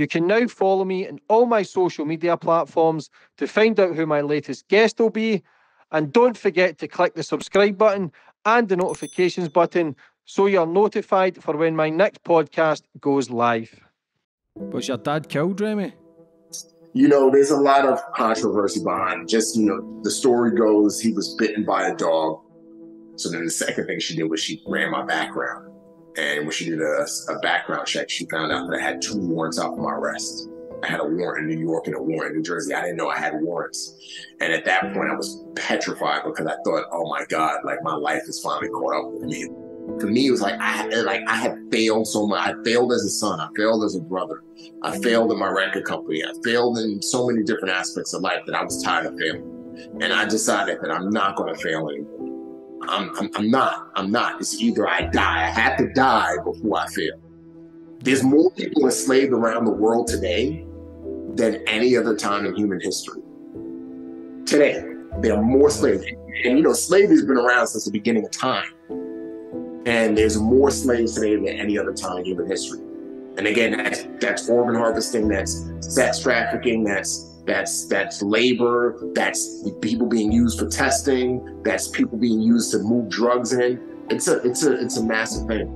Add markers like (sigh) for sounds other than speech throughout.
You can now follow me on all my social media platforms to find out who my latest guest will be. And don't forget to click the subscribe button and the notifications button so you're notified for when my next podcast goes live. Was your dad killed, Remi? You know, there's a lot of controversy behind. Just you know, the story goes he was bitten by a dog. So then the second thing she did was she ran my background. And when she did a, a background check, she found out that I had two warrants out for my arrest. I had a warrant in New York and a warrant in New Jersey. I didn't know I had warrants. And at that point, I was petrified because I thought, oh my God, like my life is finally caught up with me. For me, it was like I like I had failed so much. I failed as a son. I failed as a brother. I failed in my record company. I failed in so many different aspects of life that I was tired of failing. And I decided that I'm not going to fail anymore. I'm, I'm, I'm not. I'm not. It's either I die. I have to die before I fail. There's more people enslaved around the world today than any other time in human history. Today, there are more slaves. And you know, slavery has been around since the beginning of time. And there's more slaves today than any other time in human history. And again, that's, that's organ harvesting, that's sex trafficking, that's that's that's labor, that's people being used for testing, that's people being used to move drugs in. It's a it's a it's a massive thing.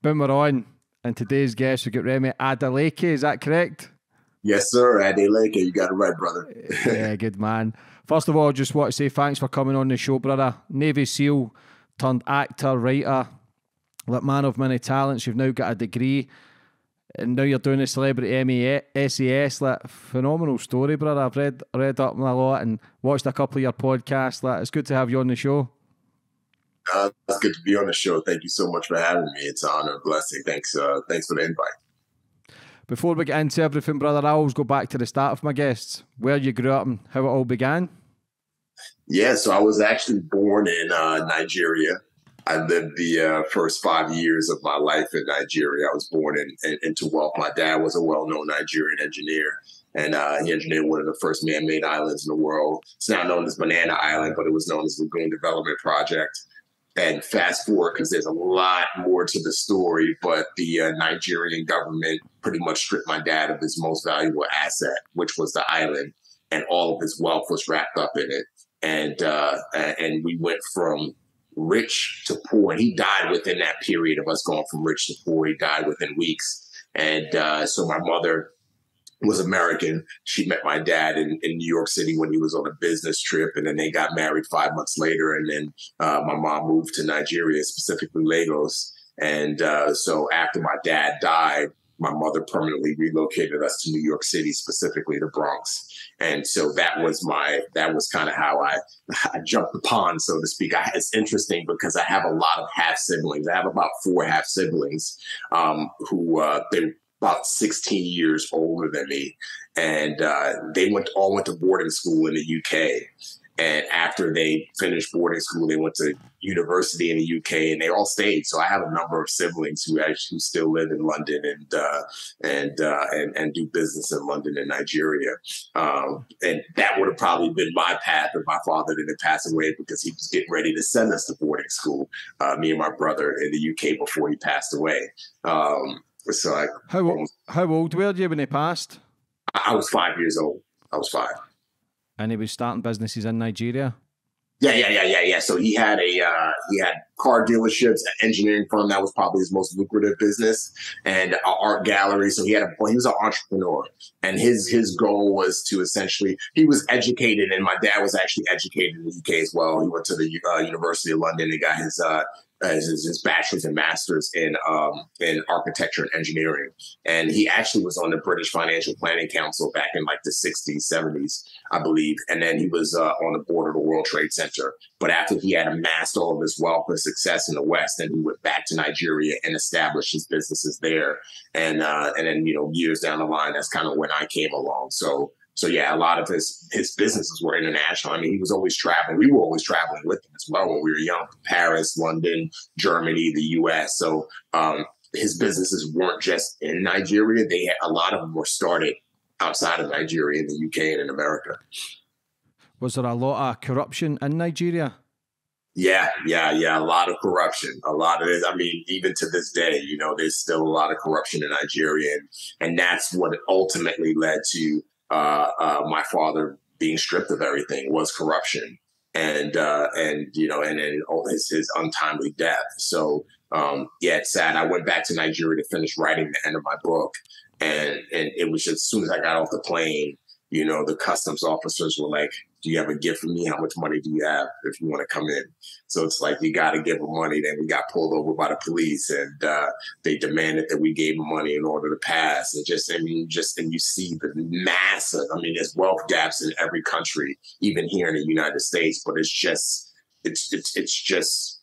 Boom, we're on. And today's guest, we got Remi Adeleke, is that correct? Yes, sir. Adeleke, you got it right, brother. yeah, good man. (laughs) First of all, I just want to say thanks for coming on the show, brother. Navy SEAL turned actor, writer, like man of many talents. You've now got a degree, and now you're doing a celebrity MESAS. Like phenomenal story, brother. I've read read up a lot and watched a couple of your podcasts. Like it's good to have you on the show. Uh, it's good to be on the show. Thank you so much for having me. It's an honor, blessing. Thanks, uh, thanks for the invite. Before we get into everything, brother, I always go back to the start of my guests, where you grew up and how it all began. Yeah, so I was actually born in uh, Nigeria. I lived the uh, first five years of my life in Nigeria. I was born in, in, into wealth. My dad was a well known Nigerian engineer, and uh, he engineered one of the first man made islands in the world. It's now known as Banana Island, but it was known as the Lagoon Development Project and fast forward because there's a lot more to the story but the uh, nigerian government pretty much stripped my dad of his most valuable asset which was the island and all of his wealth was wrapped up in it. And uh, and we went from rich to poor and he died within that period of us going from rich to poor. He died within weeks. And uh, so my mother was American. She met my dad in, in New York City when he was on a business trip, and then they got married five months later. And then uh, my mom moved to Nigeria, specifically Lagos. And uh, so after my dad died, my mother permanently relocated us to New York City, specifically the Bronx. And so that was my that was kind of how I I jumped the pond, so to speak. I, it's interesting because I have a lot of half siblings. I have about four half siblings um, who uh, they about 16 years older than me. And uh, they went all went to boarding school in the UK. And after they finished boarding school, they went to university in the UK, and they all stayed. So I have a number of siblings who actually still live in London and uh, and, uh, and and do business in London and Nigeria. Um, and that would have probably been my path if my father didn't pass away because he was getting ready to send us to boarding school, uh, me and my brother in the UK before he passed away. Um, so I, how how old were you when he passed? I was five years old. I was five. And he was starting businesses in Nigeria. Yeah, yeah, yeah, yeah, yeah. So he had a uh, he had car dealerships, an engineering firm that was probably his most lucrative business, and an art gallery. So he had a he was an entrepreneur, and his his goal was to essentially he was educated, and my dad was actually educated in the UK as well. He went to the uh, University of London and got his uh, his, his bachelor's and master's in um, in architecture and engineering, and he actually was on the British Financial Planning Council back in like the 60s, 70s, I believe, and then he was uh, on the board of the World Trade Center. But after he had amassed all of his wealth and success in the West, then he went back to Nigeria and established his businesses there, and uh, and then you know years down the line, that's kind of when I came along. So so yeah, a lot of his his businesses were international. I mean, he was always traveling. We were always traveling with him as well when we were young. Paris, London, Germany, the U.S. So um, his businesses weren't just in Nigeria. They had, a lot of them were started outside of Nigeria, in the UK, and in America. Was there a lot of corruption in Nigeria? Yeah, yeah, yeah. A lot of corruption. A lot of it. I mean, even to this day, you know, there's still a lot of corruption in Nigeria, and, and that's what ultimately led to uh, uh, my father being stripped of everything was corruption, and uh, and you know, and then his, his untimely death. So um, yeah, it's sad. I went back to Nigeria to finish writing the end of my book, and and it was just as soon as I got off the plane, you know, the customs officers were like, do you have a gift for me? How much money do you have if you want to come in? So it's like, you got to give them money. Then we got pulled over by the police and uh, they demanded that we gave them money in order to pass. And just, I mean, just, and you see the massive, I mean, there's wealth gaps in every country, even here in the United States, but it's just, it's, it's, it's just,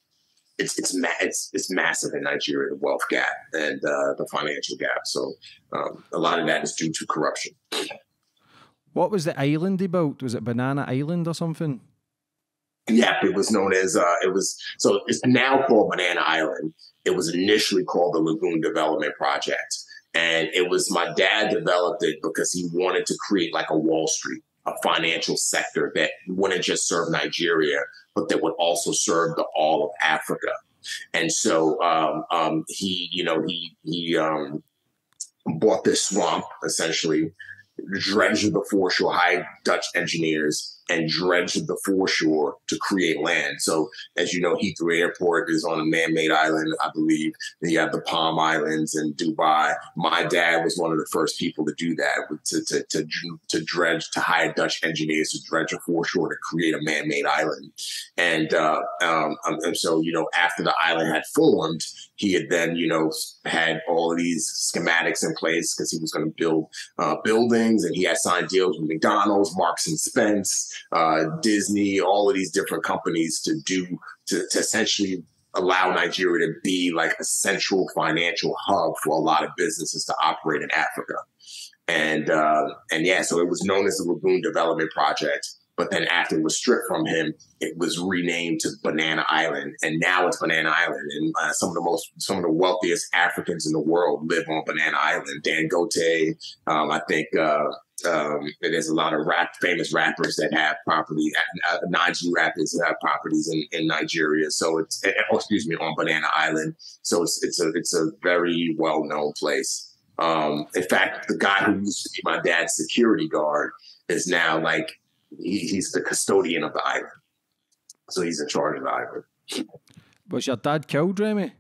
it's it's ma- it's it's massive in Nigeria, the wealth gap and uh, the financial gap. So um, a lot of that is due to corruption. What was the island he built? Was it Banana Island or something? Yep, it was known as uh, it was so it's now called Banana Island. It was initially called the Lagoon Development Project, and it was my dad developed it because he wanted to create like a Wall Street, a financial sector that wouldn't just serve Nigeria, but that would also serve the all of Africa. And so um, um, he, you know, he he um, bought this swamp essentially dredged the foreshore, hired Dutch engineers and dredged the foreshore to create land. So, as you know, Heathrow Airport is on a man-made island, I believe. Then you have the Palm Islands in Dubai. My dad was one of the first people to do that, to to to, to dredge, to hire Dutch engineers to dredge a foreshore to create a man-made island. And uh, um, um and so, you know, after the island had formed, he had then, you know, had all of these schematics in place because he was going to build uh, buildings, and he had signed deals with McDonald's, Marks and Spence, uh, Disney, all of these different companies to do to, to essentially allow Nigeria to be like a central financial hub for a lot of businesses to operate in Africa. And uh, and yeah, so it was known as the Lagoon Development Project. But then after it was stripped from him, it was renamed to Banana Island, and now it's Banana Island. And uh, some of the most, some of the wealthiest Africans in the world live on Banana Island. Dangote, um, I think. Uh, um, there's a lot of rap, famous rappers that have property. Uh, Naija rappers that have properties in, in Nigeria. So it's, eh, oh, excuse me, on Banana Island. So it's it's a it's a very well known place. Um, in fact, the guy who used to be my dad's security guard is now like he, he's the custodian of the island. So he's in charge of the island. Was your dad killed, Remi?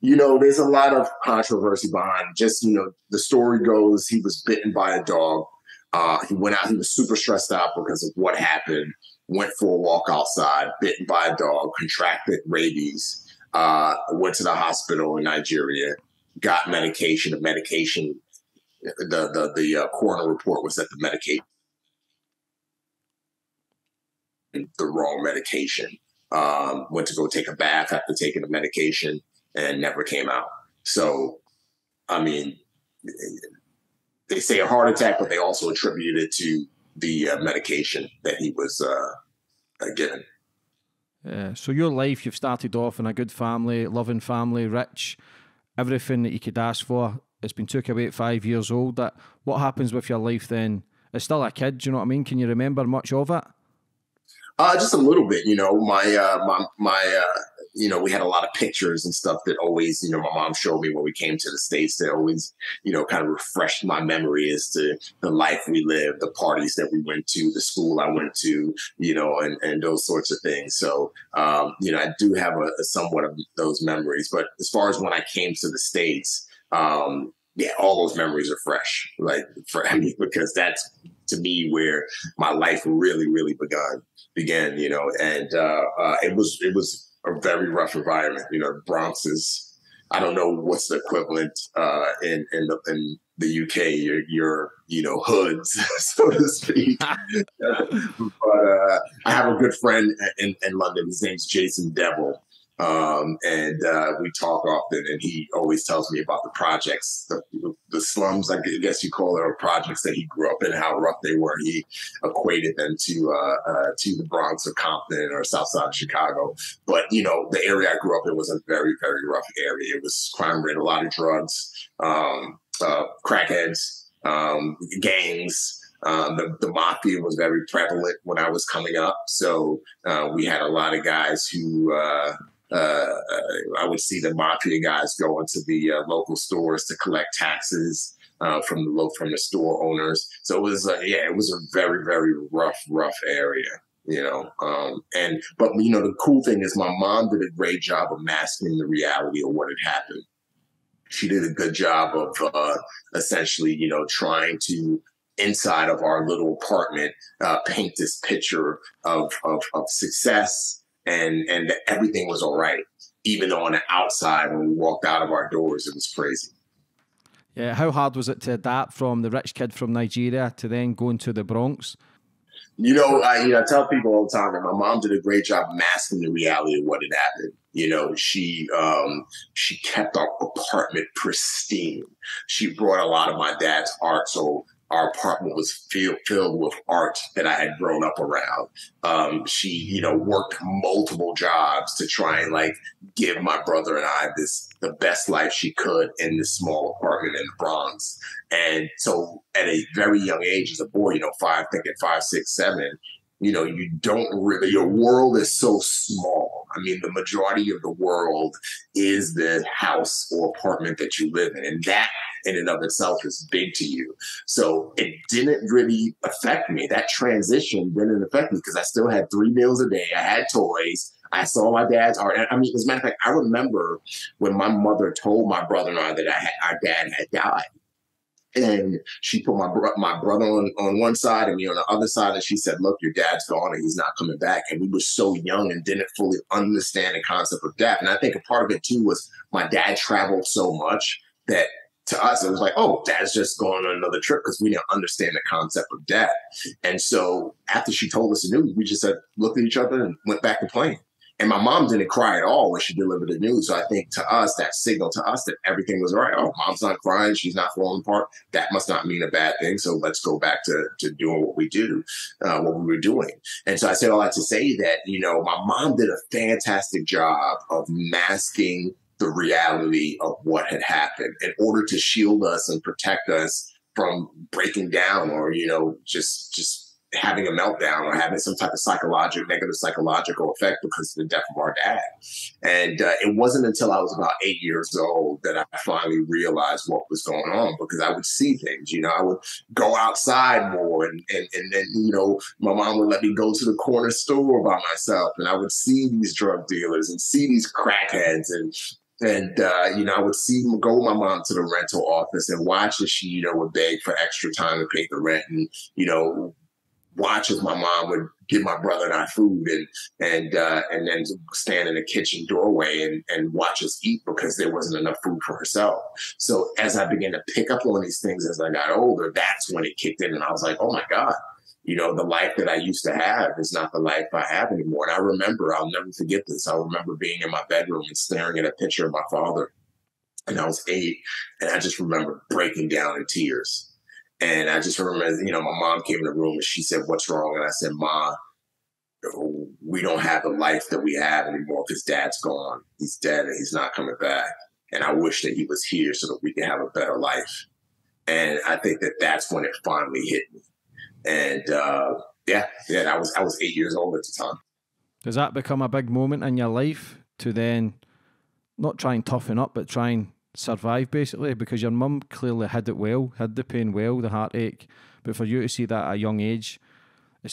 You know, there's a lot of controversy behind. Just you know, the story goes he was bitten by a dog. Uh, he went out. He was super stressed out because of what happened. Went for a walk outside, bitten by a dog, contracted rabies. Uh, went to the hospital in Nigeria, got medication. The medication, the the the uh, coroner report was that the medication the wrong medication. Um, went to go take a bath after taking the medication and never came out. So, I mean, they say a heart attack, but they also attributed it to the uh, medication that he was uh, given. Yeah. So your life, you've started off in a good family, loving family, rich, everything that you could ask for. It's been took away at five years old. That what happens with your life then? It's still a kid. Do you know what I mean? Can you remember much of it? Uh, just a little bit, you know. My uh, my my, uh, you know, we had a lot of pictures and stuff that always, you know, my mom showed me when we came to the states. That always, you know, kind of refreshed my memory as to the life we lived, the parties that we went to, the school I went to, you know, and and those sorts of things. So, um, you know, I do have a, a somewhat of those memories. But as far as when I came to the states, um, yeah, all those memories are fresh. Like for (laughs) I mean, because that's to me where my life really, really begun began. You know, and uh, uh, it was it was a very rough environment. You know, Bronx is I don't know what's the equivalent uh, in in the in the UK. Your your you know hoods, (laughs) so to speak. (laughs) but uh, I have a good friend in, in London. His name's Jason Devil. Um, and uh, we talk often, and he always tells me about the projects, the, the slums, I guess you call it, or projects that he grew up in, how rough they were. He equated them to uh, uh, to the Bronx or Compton or South Side of Chicago. But you know, the area I grew up in was a very, very rough area. It was crime rate, a lot of drugs, um, uh, crackheads, um, gangs. Um, the, the mafia was very prevalent when I was coming up. So uh, we had a lot of guys who uh, uh, I would see the mafia guys go into the uh, local stores to collect taxes uh, from the from the store owners. So it was uh, yeah, it was a very very rough rough area. You know, um, and but you know the cool thing is my mom did a great job of masking the reality of what had happened. She did a good job of uh, essentially, you know, trying to inside of our little apartment uh, paint this picture of, of, of success and and everything was all right. Even though on the outside, when we walked out of our doors, it was crazy. Yeah, how hard was it to adapt from the rich kid from Nigeria to then going to the Bronx? You know, I, you know, I tell people all the time that my mom did a great job masking the reality of what had happened. You know, she um, she kept our apartment pristine. She brought a lot of my dad's art, so our apartment was filled, filled with art that I had grown up around. Um, she, you know, worked multiple jobs to try and like give my brother and I this the best life she could in this small apartment in the Bronx. And so at a very young age as a boy, you know, five, thinking five, six, seven, you know, you don't really, your world is so small. I mean, the majority of the world is the house or apartment that you live in. And that in and of itself is big to you. So it didn't really affect me. That transition didn't affect me because I still had three meals a day. I had toys. I saw my dad's art. I mean, as a matter of fact, I remember when my mother told my brother and I that I had, our dad had died. And she put my bro- my brother on, on one side and me on the other side, and she said, "Look, your dad's gone and he's not coming back." And we were so young and didn't fully understand the concept of death. And I think a part of it too was my dad traveled so much that to us, it was like, oh, dad's just going on another trip because we didn't understand the concept of death. And so after she told us the news, we just said, looked at each other and went back to playing. And my mom didn't cry at all when she delivered the news. So I think to us, that signaled to us that everything was all right. Oh, mom's not crying. She's not falling apart. That must not mean a bad thing. So let's go back to, to doing what we do, uh, what we were doing. And so I said all that to say that, you know, my mom did a fantastic job of masking the reality of what had happened in order to shield us and protect us from breaking down or, you know, just, just having a meltdown or having some type of psychological, negative psychological effect because of the death of our dad. And uh, it wasn't until I was about eight years old that I finally realized what was going on because I would see things, you know, I would go outside more and, and, and then, you know, my mom would let me go to the corner store by myself and I would see these drug dealers and see these crackheads and and uh, you know, I would see go with my mom to the rental office and watch as she, you know, would beg for extra time to pay the rent, and you know, watch as my mom would give my brother and I food, and and uh, and then stand in the kitchen doorway and and watch us eat because there wasn't enough food for herself. So as I began to pick up on these things as I got older, that's when it kicked in, and I was like, oh my god, you know, the life that I used to have is not the life I have anymore. And I remember, I'll never forget this. I remember being in my bedroom and staring at a picture of my father. And I was eight. And I just remember breaking down in tears. And I just remember, you know, my mom came in the room and she said, What's wrong? And I said, Ma, we don't have the life that we have anymore because dad's gone. He's dead and he's not coming back. And I wish that he was here so that we can have a better life. And I think that that's when it finally hit me and uh, yeah, yeah, I was I was eight years old at the time. Does that become a big moment in your life to then not try and toughen up, but try and survive basically? Because your mum clearly had it well, had the pain well, the heartache. But for you to see that at a young age,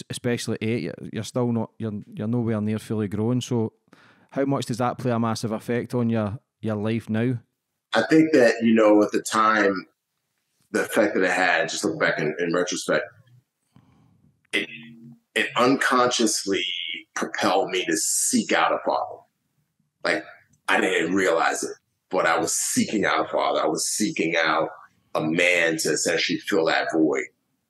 especially eight, you're still not you're you're nowhere near fully grown. So, how much does that play a massive effect on your your life now? I think that you know at the time, the effect that it had. Just look back in, in retrospect, it, it unconsciously propelled me to seek out a father. Like I didn't realize it, but I was seeking out a father. I was seeking out a man to essentially fill that void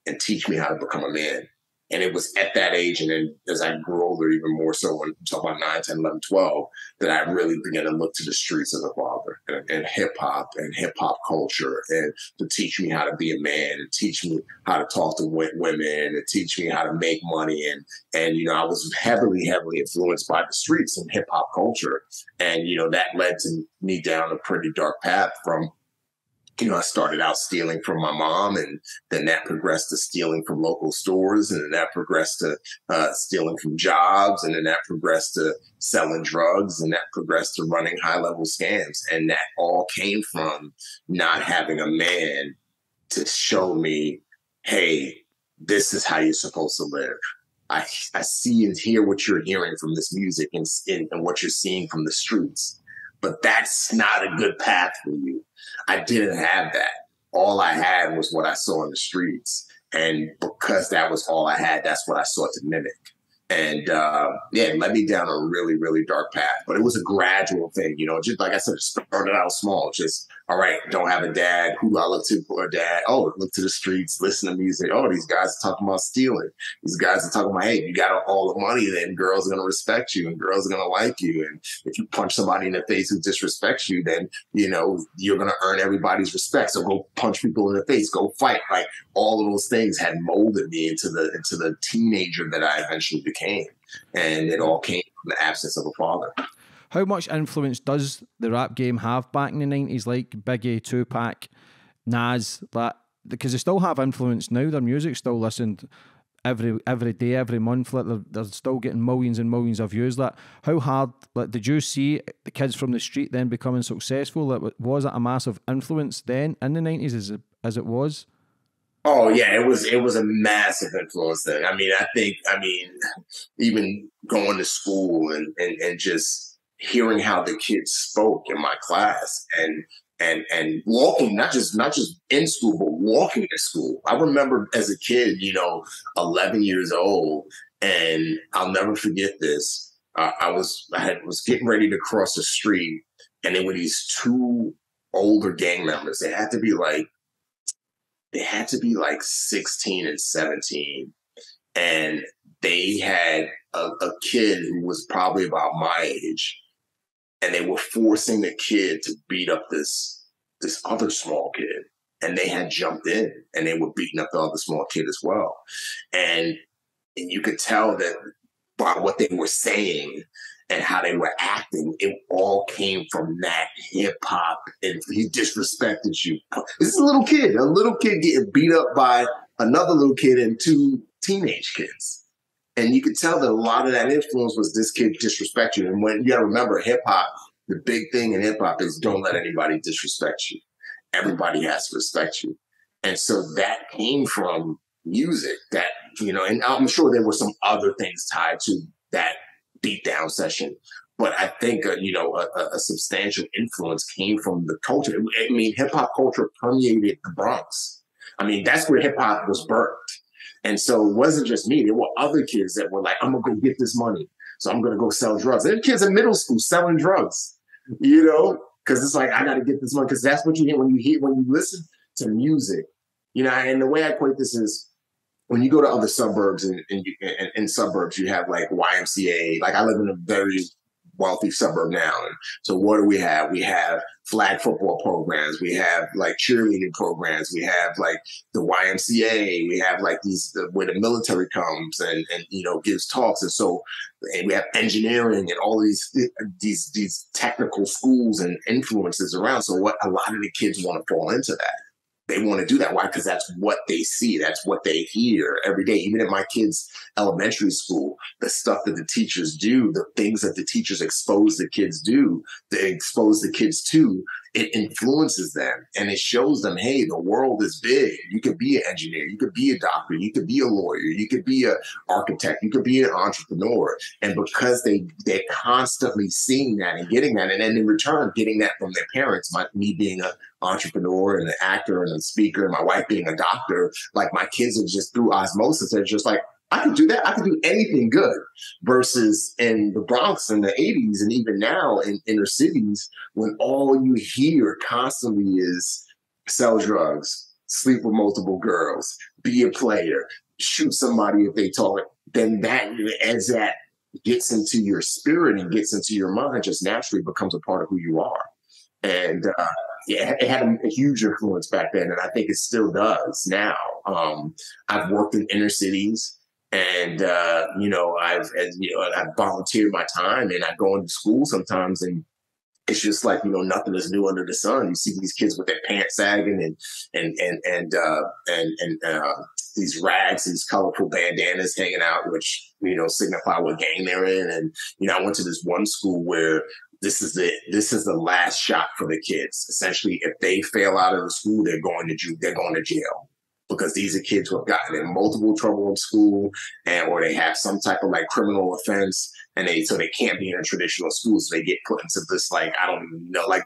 and teach me how to become a man. And it was at that age, and then as I grew older, even more so when talk about 9, 10, 11, 12, that I really began to look to the streets as a father and, and hip hop and hip hop culture and to teach me how to be a man and teach me how to talk to women and teach me how to make money. And, and, you know, I was heavily, heavily influenced by the streets and hip hop culture. And, you know, that led to me down a pretty dark path from you know, I started out stealing from my mom, and then that progressed to stealing from local stores, and then that progressed to uh, stealing from jobs, and then that progressed to selling drugs, and that progressed to running high level scams. And that all came from not having a man to show me, hey, this is how you're supposed to live. I, I see and hear what you're hearing from this music and, and, and what you're seeing from the streets, but that's not a good path for you I didn't have that. All I had was what I saw in the streets. And because that was all I had, that's what I sought to mimic and uh, yeah, led me down a really, really dark path. But it was a gradual thing, you know. Just like I said, it started out small. Just all right, don't have a dad. Who do I look to for a dad? Oh, look to the streets, listen to music. Oh, these guys are talking about stealing. These guys are talking about hey, you got all the money, then girls are gonna respect you and girls are gonna like you. And if you punch somebody in the face who disrespects you, then you know you're gonna earn everybody's respect. So go punch people in the face, go fight. Like all of those things had molded me into the into the teenager that I eventually became and it all came from the absence of a father. How much influence does the rap game have back in the nineties, like Biggie, Tupac, Nas, that because they still have influence now. Their music still listened every every day, every month. Like they're, they're still getting millions and millions of views. That how hard? Like, did you see the kids from the street then becoming successful? That was it a massive influence then in the nineties as as it was? Oh yeah, it was it was a massive influence then. I mean, I think I mean, even going to school and and, and just hearing how the kids spoke in my class and and and walking not just not just in school but walking to school i remember as a kid you know 11 years old and i'll never forget this uh, i was i had, was getting ready to cross the street and there were these two older gang members they had to be like they had to be like 16 and 17. And they had a, a kid who was probably about my age. And they were forcing the kid to beat up this, this other small kid. And they had jumped in and they were beating up the other small kid as well. And, and you could tell that by what they were saying, and how they were acting, it all came from that hip hop. And he disrespected you. This is a little kid, a little kid getting beat up by another little kid and two teenage kids. And you could tell that a lot of that influence was this kid disrespect you. And when you got to remember, hip hop, the big thing in hip hop is don't let anybody disrespect you. Everybody has to respect you. And so that came from music that, you know, and I'm sure there were some other things tied to that beatdown session. But I think, uh, you know, a, a, substantial influence came from the culture. I mean, hip hop culture permeated the Bronx. I mean, that's where hip hop was birthed. And so it wasn't just me. There were other kids that were like, I'm going to go get this money. So I'm going to go sell drugs. There kids in middle school selling drugs, you know, because it's like, I got to get this money. Because that's what you hear when you hear, when you listen to music. You know, and the way I equate this is when you go to other suburbs and in, suburbs, you have like YMCA. Like I live in a very wealthy suburb now. And so what do we have? We have flag football programs. We have like cheerleading programs. We have like the YMCA. We have like these where the military comes and, and you know gives talks. And so and we have engineering and all these these these technical schools and influences around. So what a lot of the kids want to fall into that they want to do that. Why? Because that's what they see. That's what they hear every day. Even at my kids' elementary school, the stuff that the teachers do, the things that the teachers expose the kids do, they expose the kids to, it influences them and it shows them, hey, the world is big. You could be an engineer, you could be a doctor, you could be a lawyer, you could be an architect, you could be an entrepreneur. And because they they're constantly seeing that and getting that, and then in return getting that from their parents, my, me being an entrepreneur and an actor and a speaker, and my wife being a doctor, like my kids are just through osmosis, they're just like, I could do that. I could do anything good. Versus in the Bronx in the 80s and even now in inner cities, when all you hear constantly is sell drugs, sleep with multiple girls, be a player, shoot somebody if they talk, then that as that gets into your spirit and gets into your mind, just naturally becomes a part of who you are. And uh, yeah, it had a, a, huge influence back then, and I think it still does now. Um, I've worked in inner cities and uh, you know I've as, you know I've volunteered my time and I go into school sometimes and it's just like you know nothing is new under the sun. You see these kids with their pants sagging and and and and uh, and and uh, these rags, these colorful bandanas hanging out, which you know signify what gang they're in. And you know, I went to this one school where this is the this is the last shot for the kids. Essentially, if they fail out of the school, they're going to they're going to jail because these are kids who have gotten in multiple trouble in school and or they have some type of like criminal offense and they so they can't be in a traditional school so they get put into this like I don't know like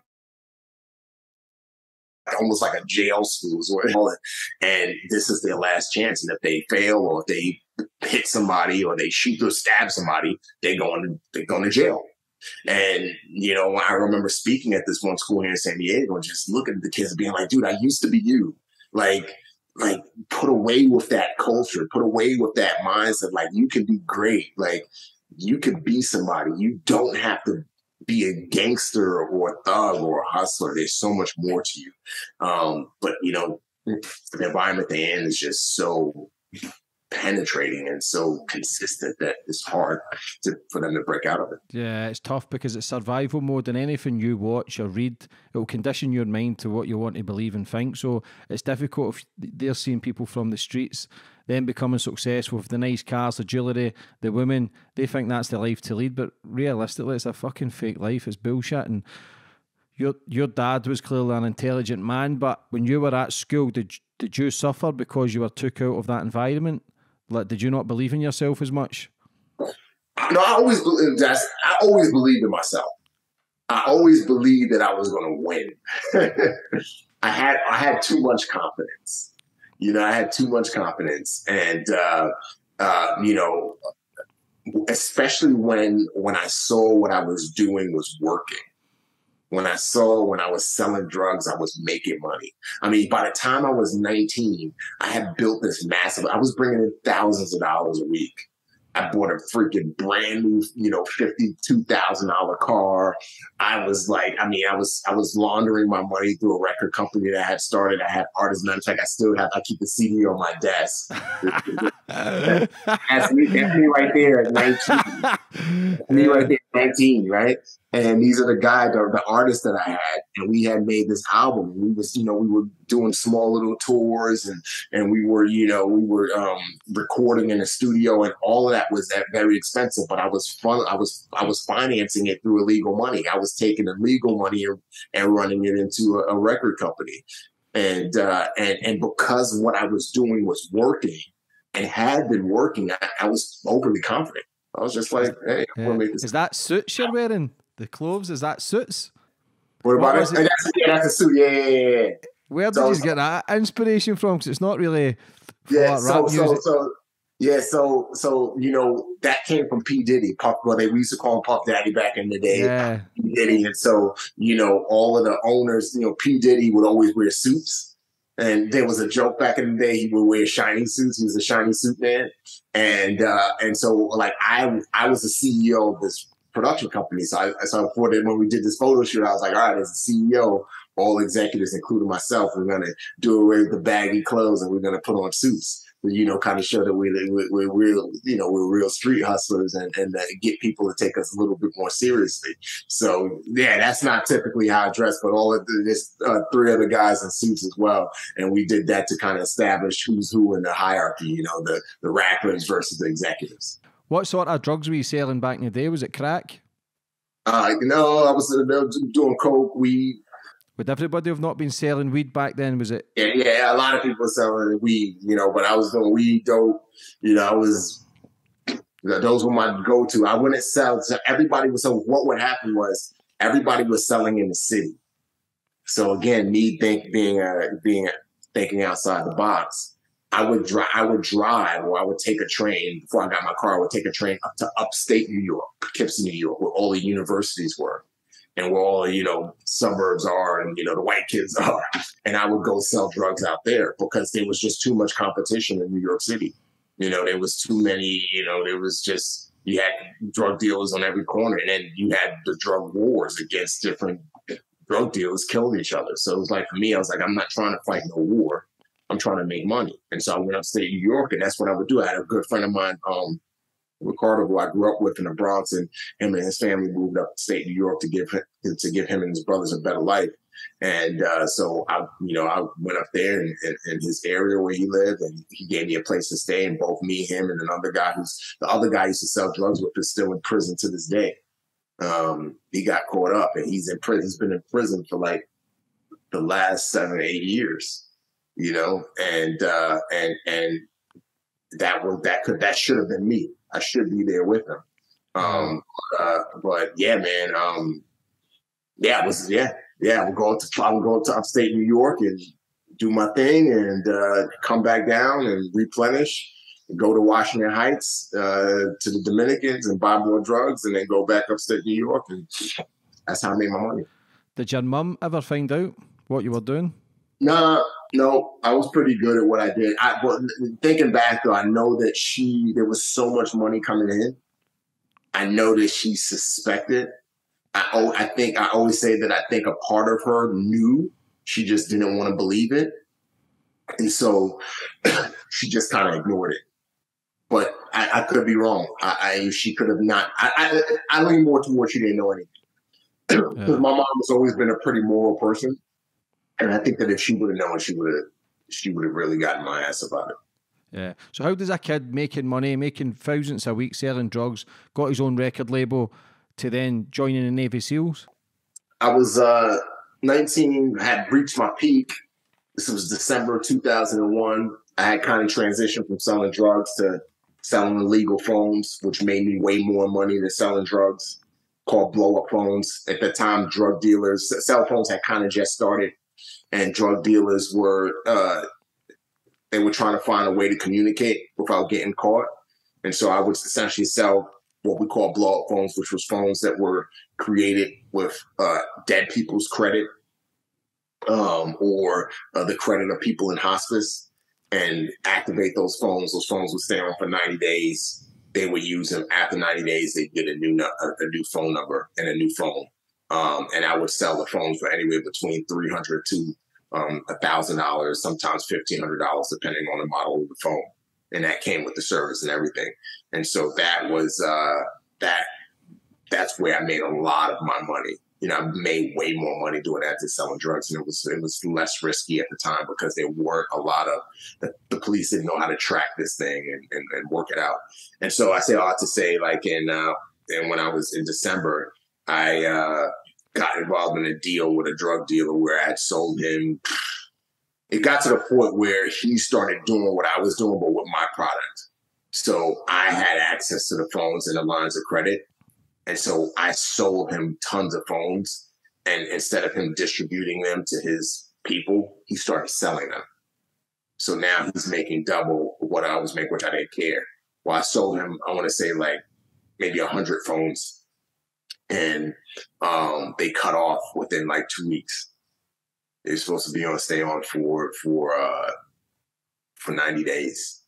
almost like a jail school is what they call it. And this is their last chance. And if they fail or if they hit somebody or they shoot or stab somebody, they're going to they're going to jail. And, you know, I remember speaking at this one school here in San Diego and just looking at the kids being like, dude, I used to be you. Like, like put away with that culture, put away with that mindset. Like you can be great. Like you can be somebody. You don't have to be a gangster or a thug or a hustler. There's so much more to you. Um, but you know, the environment they're in is just so penetrating and so consistent that it's hard to, for them to break out of it. Yeah, it's tough because it's survival mode, and anything you watch or read, it will condition your mind to what you want to believe and think. So it's difficult if they're seeing people from the streets then becoming successful with the nice cars, the jewellery, the women. They think that's the life to lead, but realistically, it's a fucking fake life. It's bullshit. And your your dad was clearly an intelligent man, but when you were at school, did did you suffer because you were took out of that environment? Like, did you not believe in yourself as much? No, I always believed that's I always believed in myself. I always believed that I was going to win. (laughs) I had I had too much confidence. You know, I had too much confidence, and uh, uh, you know, especially when when I saw what I was doing was working when I saw when I was selling drugs, I was making money. I mean, by the time I was 19, I had built this massive, I was bringing in thousands of dollars a week. I bought a freaking brand new, you know, fifty-two thousand dollar car. I was like, I mean, I was I was laundering my money through a record company that I had started. I had artist management. I still have. I keep the CD on my desk. (laughs) that's me. That's me right there at nineteen. me right there at nineteen. Right. And these are the guys, the, the artists that I had, and we had made this album. We was, you know, we were doing small little tours, and and we were, you know, we were um, recording in a studio, and all of that was that very expensive. But I was fun. I was I was financing it through illegal money. I was taking the legal money and, and running it into a, a record company, and uh, and and because what I was doing was working and had been working, I, I was overly confident. I was just like, hey, yeah. Is that suit you're wearing? The clothes is that suits? What about what it? it? That's, yeah, that's a suit. Yeah, yeah, yeah. Where did so, you get that inspiration from? Because it's not really yeah. So, so, so, yeah. So, so you know that came from P Diddy. Puff, well, they we used to call him Puff Daddy back in the day. Yeah. P Diddy, and so you know all of the owners. You know, P Diddy would always wear suits. And there was a joke back in the day. He would wear shiny suits. He was a shiny suit man, and uh, and so like I I was the CEO of this production company. So I, so thought that when we did this photo shoot, I was like, all right, as CEO, all executives, including myself, we're going to do away with the baggy clothes and we're going to put on suits. You know, kind of show that we're, we're, we're real, you know, we're real street hustlers and, and uh, get people to take us a little bit more seriously. So, yeah, that's not typically how I dress, but all of this, uh, three other guys in suits as well. And we did that to kind of establish who's who in the hierarchy, you know, the, the rappers versus the executives. What sort of drugs were you selling back in the day? Was it crack? Uh, you know, I was in Belgium doing coke, weed. Would everybody have not been selling weed back then? Was it? Yeah, yeah. A lot of people were selling weed, you know, but I was doing weed, dope. You know, I was. Those were my go-to. I wouldn't sell. So everybody was. So what would happen was everybody was selling in the city. So again, me think being a being a, thinking outside the box. I would drive, I would drive, or I would take a train before I got my car. I would take a train up to upstate New York, Poughkeepsie, New York, where all the universities were, and where all you know suburbs are, and you know the white kids (laughs) are. And I would go sell drugs out there because there was just too much competition in New York City. You know, there was too many. You know, there was just you had drug dealers on every corner, and then you had the drug wars against different drug dealers killing each other. So it was like for me, I was like, I'm not trying to fight no war. I'm trying to make money. And so I went upstate New York, and that's what I would do. I had a good friend of mine, um, Ricardo, who I grew up with in the Bronx, and him and his family moved up state New York to give him, to give him and his brothers a better life. And uh, so I, you know, I went up there in, in, in, his area where he lived, and he gave me a place to stay. And both me, him, and another guy who's the other guy used to sell drugs with is still in prison to this day. Um, he got caught up, and he's in prison. He's been in prison for like the last seven, eight years. You know, and uh, and and that was that could that should have been me. I should be there with him. Um, uh, but yeah, man. Um, yeah, it was yeah, yeah. We'll go to I would go to upstate New York and do my thing and uh, come back down and replenish. Go to Washington Heights uh, to the Dominicans and buy more drugs, and then go back upstate New York, and that's how I made my money. Did your mum ever find out what you were doing? No, no, I was pretty good at what I did. I, but thinking back though, I know that she there was so much money coming in. I know that she suspected. I oh, I think I always say that I think a part of her knew. She just didn't want to believe it, and so (clears throat) she just kind of ignored it. But I, I could be wrong. I, I, she could have not. I, I, I lean more towards she didn't know anything because (clears throat) yeah. my mom has always been a pretty moral person. And I think that if she would have known, she would have she would have really gotten my ass about it. Yeah. So how does a kid making money, making thousands a week, selling drugs, got his own record label, to then joining the Navy SEALs? I was uh, 19, had reached my peak. This was December 2001. I had kind of transitioned from selling drugs to selling illegal phones, which made me way more money than selling drugs, called blow up phones. At the time, drug dealers, cell phones had kind of just started and drug dealers were uh, they were trying to find a way to communicate without getting caught. And so I would essentially sell what we call blow up phones, which was phones that were created with uh, dead people's credit um, or uh, the credit of people in hospice and activate those phones. Those phones would stay on for 90 days. They would use them after 90 days. They'd get a new, a new phone number and a new phone. Um, and I would sell the phones for anywhere between 300 to um, $1,000, sometimes $1,500, depending on the model of the phone. And that came with the service and everything. And so that was, uh, that, that's where I made a lot of my money. You know, I made way more money doing that than selling drugs, and it was it was less risky at the time because there weren't a lot of the, the police didn't know how to track this thing and, and, and work it out. And so I say all to say, like in uh, and when I was in December, I uh, got involved in a deal with a drug dealer where I had sold him. It got to the point where he started doing what I was doing, but with my product. So I had access to the phones and the lines of credit. And so I sold him tons of phones. And instead of him distributing them to his people, he started selling them. So now he's making double what I was making, which I didn't care. Well, I sold him, I want to say like maybe a hundred phones and um, they cut off within like two weeks. They're supposed to be on stay on for for uh, for ninety days,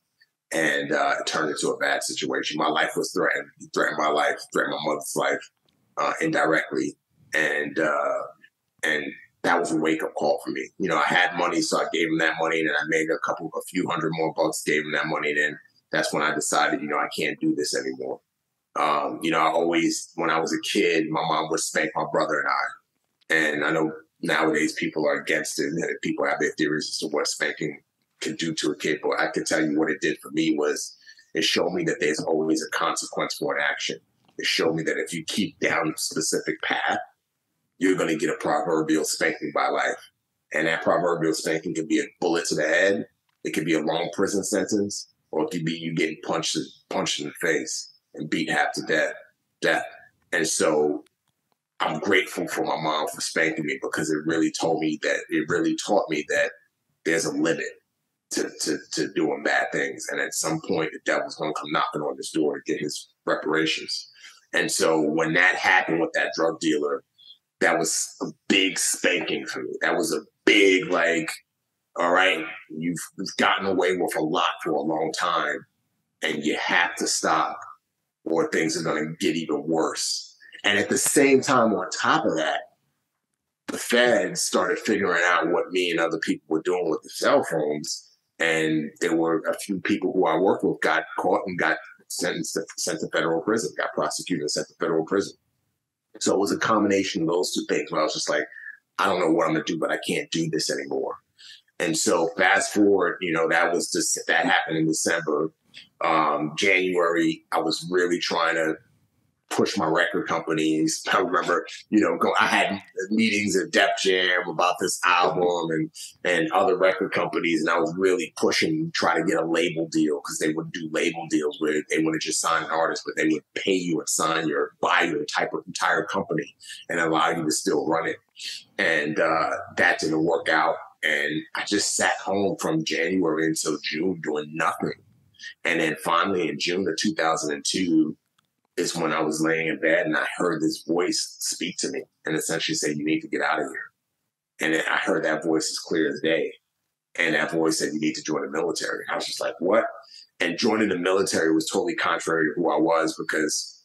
and uh, it turned into a bad situation. My life was threatened. Threatened my life, threatened my mother's life uh, indirectly, and uh, and that was a wake up call for me. You know, I had money, so I gave him that money, and I made a couple, a few hundred more bucks, gave him that money. Then that's when I decided, you know, I can't do this anymore. Um, you know, I always, when I was a kid, my mom would spank my brother and I. And I know nowadays people are against it and people have their theories as to what spanking can do to a kid. But I can tell you what it did for me was it showed me that there's always a consequence for an action. It showed me that if you keep down a specific path, you're going to get a proverbial spanking by life. And that proverbial spanking could be a bullet to the head. It could be a long prison sentence, or it could be you getting punched punched in the face and beat half to death. Death. And so I'm grateful for my mom for spanking me because it really told me that it really taught me that there's a limit to, to, to doing bad things. And at some point, the devil's going to come knocking on this door to get his reparations. And so when that happened with that drug dealer, that was a big spanking for me. That was a big, like, all right, you've, you've gotten away with a lot for a long time and you have to stop or things are going to get even worse. And at the same time, on top of that, the feds started figuring out what me and other people were doing with the cell phones. And there were a few people who I worked with got caught and got sentenced to, sent to federal prison, got prosecuted and sent to federal prison. So it was a combination of those two things where I was just like, I don't know what I'm gonna do, but I can't do this anymore. And so fast forward, you know, that was just that happened in December. Um, January, I was really trying to push my record companies. (laughs) I remember, you know, go, I had meetings at Def Jam about this album and and other record companies, and I was really pushing, trying to get a label deal because they would do label deals where they wouldn't just sign an artist, but they would pay you and sign your buy your type of entire company and allow you to still run it. And uh, that didn't work out. And I just sat home from January until June doing nothing. And then finally in June of 2002, is when I was laying in bed and I heard this voice speak to me and essentially say, You need to get out of here. And I heard that voice as clear as day. And that voice said, You need to join the military. I was just like, What? And joining the military was totally contrary to who I was because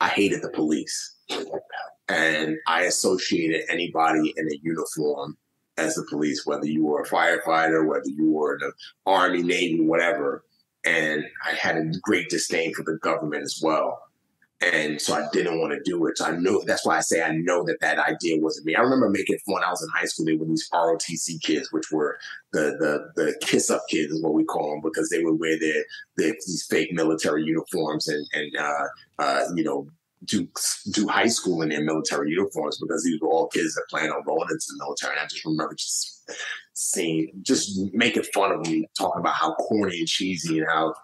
I hated the police. And I associated anybody in a uniform as the police, whether you were a firefighter, whether you were in the army, navy, whatever and I had a great disdain for the government as well. And so I didn't want to do it. So I know that's why I say I know that that idea wasn't me. I remember making fun. I was in high school. They were these ROTC kids, which were the the the kiss up kids, is what we call them, because they would wear their, their these fake military uniforms and and uh, uh, you know do do high school in their military uniforms because these were all kids that planned on going into the military. And I just remember just seeing, just making fun of me, talking about how corny and cheesy and how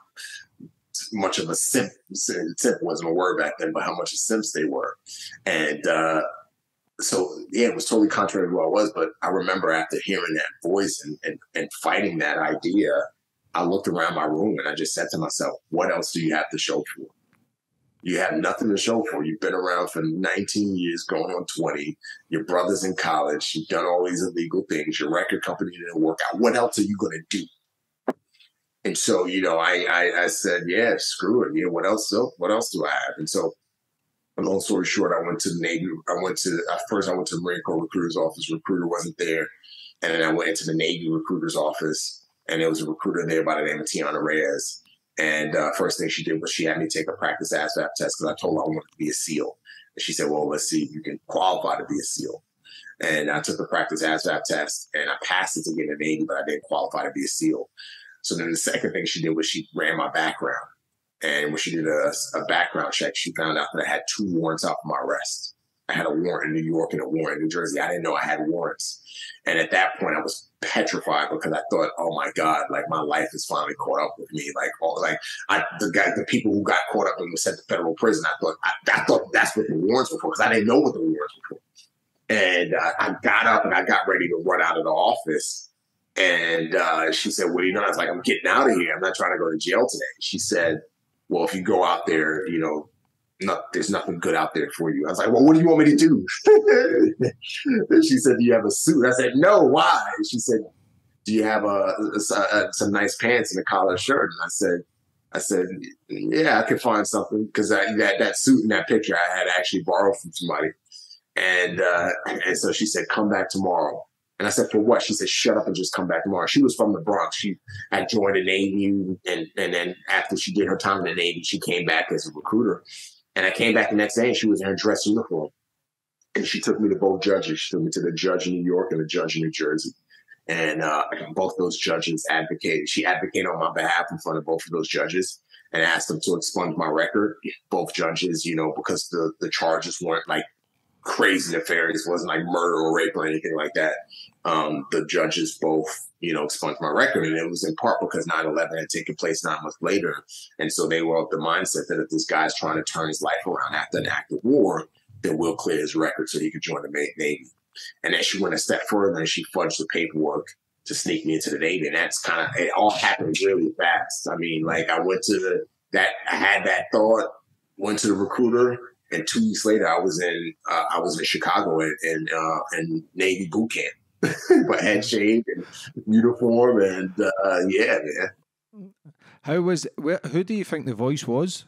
much of a simp, simp wasn't a word back then, but how much of simps they were. And uh, so, yeah, it was totally contrary to who I was. But I remember after hearing that voice and, and, and fighting that idea, I looked around my room and I just said to myself, what else do you have to show for? You have nothing to show for. You've been around for 19 years, going on 20. Your brother's in college. You've done all these illegal things. Your record company didn't work out. What else are you going to do? And so, you know, I, I, I said, yeah, screw it. You know, what else? So, What else do I have? And so, long story short, I went to the Navy. I went to at first I went to the Marine Corps recruiter's office. Recruiter wasn't there, and then I went into the Navy recruiter's office, and there was a recruiter there by the name of Tiana Reyes. And uh, first thing she did was she had me take a practice ASVAB test because I told her I wanted to be a SEAL. And she said, well, let's see if you can qualify to be a SEAL. And I took the practice ASVAB test and I passed it to get in the Navy, but I didn't qualify to be a SEAL. So then the second thing she did was she ran my background. And when she did a, a background check, she found out that I had two warrants out for my arrest. I had a warrant in New York and a warrant in New Jersey. I didn't know I had warrants. And at that point, I was petrified because I thought, oh my God, like my life is finally caught up with me. Like all like I the guy the people who got caught up and were sent to federal prison, I thought I, I thought that's what the warrants were for because I didn't know what the warrants were for. And uh, I got up and I got ready to run out of the office. And uh, she said, What are you doing? I was like, I'm getting out of here. I'm not trying to go to jail today. She said, Well, if you go out there, you know, not, there's nothing good out there for you. I was like, well, what do you want me to do? (laughs) she said, do you have a suit? I said, no, why? She said, do you have a, a, a, some nice pants and a collar shirt? And I said, I said, yeah, I could find something because that, that suit in that picture I had actually borrowed from somebody. And, uh, and so she said, come back tomorrow. And I said, for what? She said, shut up and just come back tomorrow. She was from the Bronx. She had joined the Navy. And, and then after she did her time in the Navy, she came back as a recruiter. And I came back the next day and she was in her dress uniform. And she took me to both judges. She took me to the judge in New York and the judge in New Jersey. And uh, both those judges advocated. She advocated on my behalf in front of both of those judges and asked them to expunge my record. Both judges, you know, because the, the charges weren't like crazy nefarious, wasn't like murder or rape or anything like that. Um, the judges both you know, expunged my record. And it was in part because 9 11 had taken place nine months later. And so they were of the mindset that if this guy's trying to turn his life around after an act of war, then we'll clear his record so he could join the Navy. And then she went a step further and she fudged the paperwork to sneak me into the Navy. And that's kind of, it all happened really fast. I mean, like I went to the, that, I had that thought, went to the recruiter, and two weeks later, I was in, uh, I was in Chicago in, in, uh, in Navy boot camp (laughs) but head shaved and uniform, and uh, yeah, man. How was? Who do you think the voice was?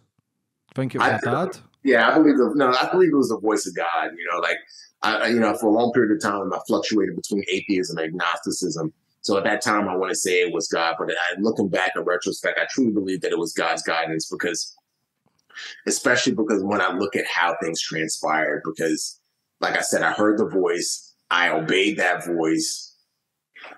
Think it was I, dad? Yeah, I believe. The, no, I believe it was the voice of God. You know, like I, you know, for a long period of time, I fluctuated between atheism and agnosticism, So at that time, I want to say it was God, but I, looking back in retrospect, I truly believe that it was God's guidance because, especially because when I look at how things transpired, because like I said, I heard the voice, I obeyed that voice.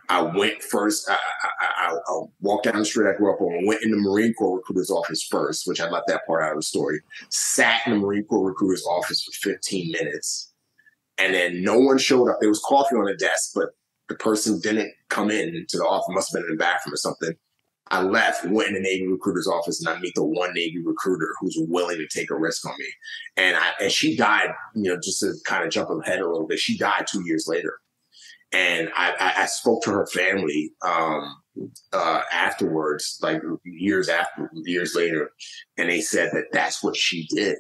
I went first. I, I, I, I, walked down the street I grew up on. Went in the Marine Corps recruiter's office first, which I left that part out of the story. Sat in the Marine Corps recruiter's office for 15 minutes, and then no one showed up. There was coffee on the desk, but the person didn't come in to the office. Must have been in the bathroom or something. I left, went in the Navy recruiter's office, and I meet the one Navy recruiter who's willing to take a risk on me. And I, and she died, you know, just to kind of jump ahead a little bit. She died two years later, and I, I, spoke to her family um, uh, afterwards, like years after, years later, and they said that that's what she did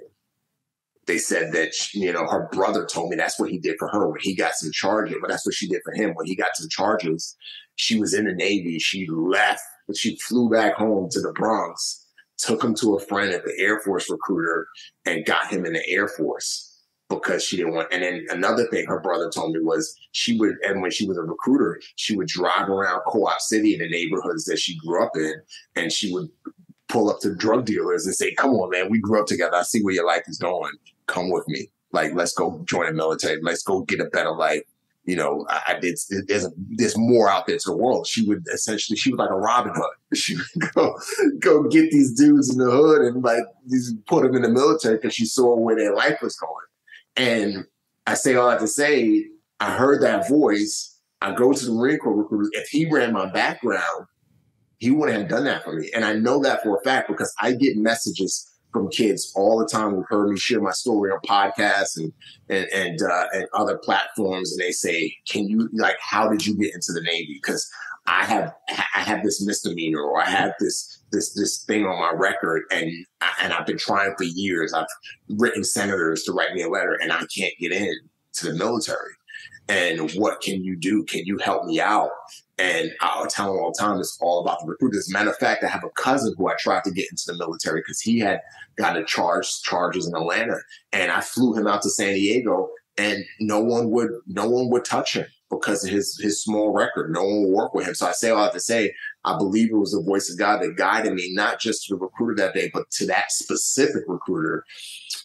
they said that you know her brother told me that's what he did for her when he got some charges but that's what she did for him when he got some charges she was in the navy she left but she flew back home to the bronx took him to a friend at the air force recruiter and got him in the air force because she didn't want and then another thing her brother told me was she would and when she was a recruiter she would drive around co-op city in the neighborhoods that she grew up in and she would pull up to drug dealers and say, "Come on, man, we grew up together. I see where your life is going. Come with me. Like, let's go join the military. Let's go get a better life." You know, I, I did. There's there's more out there to the world. She would essentially, she was like a Robin Hood. (laughs) She would go go get these dudes in the hood and like put them in the military because she saw where their life was going. And I say all that to say, I heard that voice. I go to the Marine Corps recruiters. If he ran my background, he wouldn't have done that for me. And I know that for a fact because I get messages from kids all the time who've heard me share my story on podcasts and and and, uh, and other platforms, and they say, "Can you like how did you get into the Navy?" Because I have I have this misdemeanor or I have this this this thing on my record, and and I've been trying for years. I've written senators to write me a letter, and I can't get in to the military. And what can you do? Can you help me out? And I'll tell him all the time, it's all about the recruiters. As a matter of fact, I have a cousin who I tried to get into the military because he had gotten charged charges in Atlanta. And I flew him out to San Diego and no one would no one would touch him because of his his small record. No one would work with him. So I say all I have to say, I believe it was the voice of God that guided me, not just to the recruiter that day, but to that specific recruiter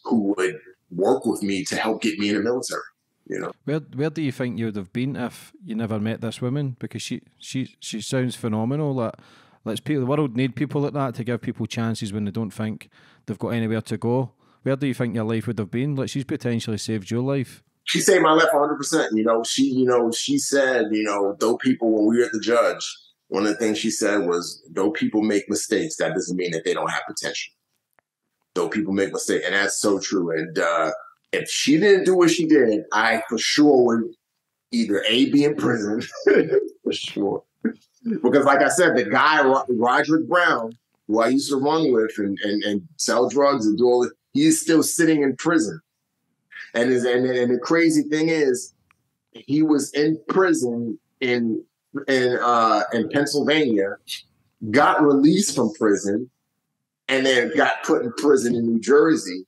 who would work with me to help get me in the military. You know. Where where do you think you would have been if you never met this woman? Because she she she sounds phenomenal. Like let's people the world need people like that to give people chances when they don't think they've got anywhere to go. Where do you think your life would have been? Like she's potentially saved your life. She saved my life 100. percent You know, she you know she said you know though people when we were at the judge, one of the things she said was though people make mistakes, that doesn't mean that they don't have potential. Though people make mistakes, and that's so true. And uh, if she didn't do what she did, I for sure would either A, be in prison, (laughs) for sure. Because, like I said, the guy, Roderick Brown, who I used to run with and, and, and sell drugs and do all this, he's still sitting in prison. And, is, and, and the crazy thing is, he was in prison in in uh, in Pennsylvania, got released from prison, and then got put in prison in New Jersey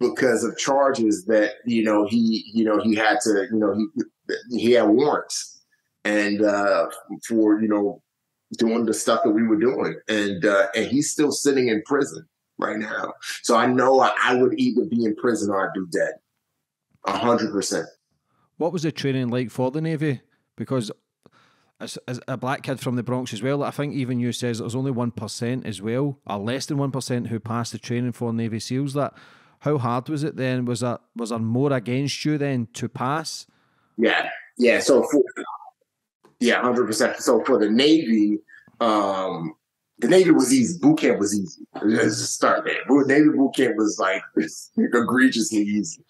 because of charges that you know he you know he had to you know he he had warrants and uh, for you know doing the stuff that we were doing. And uh, and he's still sitting in prison right now. So i know i, I would either be in prison or i'd be dead. A hundred percent. What was the training like for the navy? Because as, as, a black kid from the Bronx as well, I think even you says there's only one percent as well, or less than one percent who passed the training for Navy SEALs. That how hard was it then? Was that was there more against you then to pass? Yeah, yeah. So for yeah, hundred percent. So for the Navy, um, the Navy was easy. Boot camp was easy. Let's just start there. Navy boot camp was like (laughs) egregiously easy.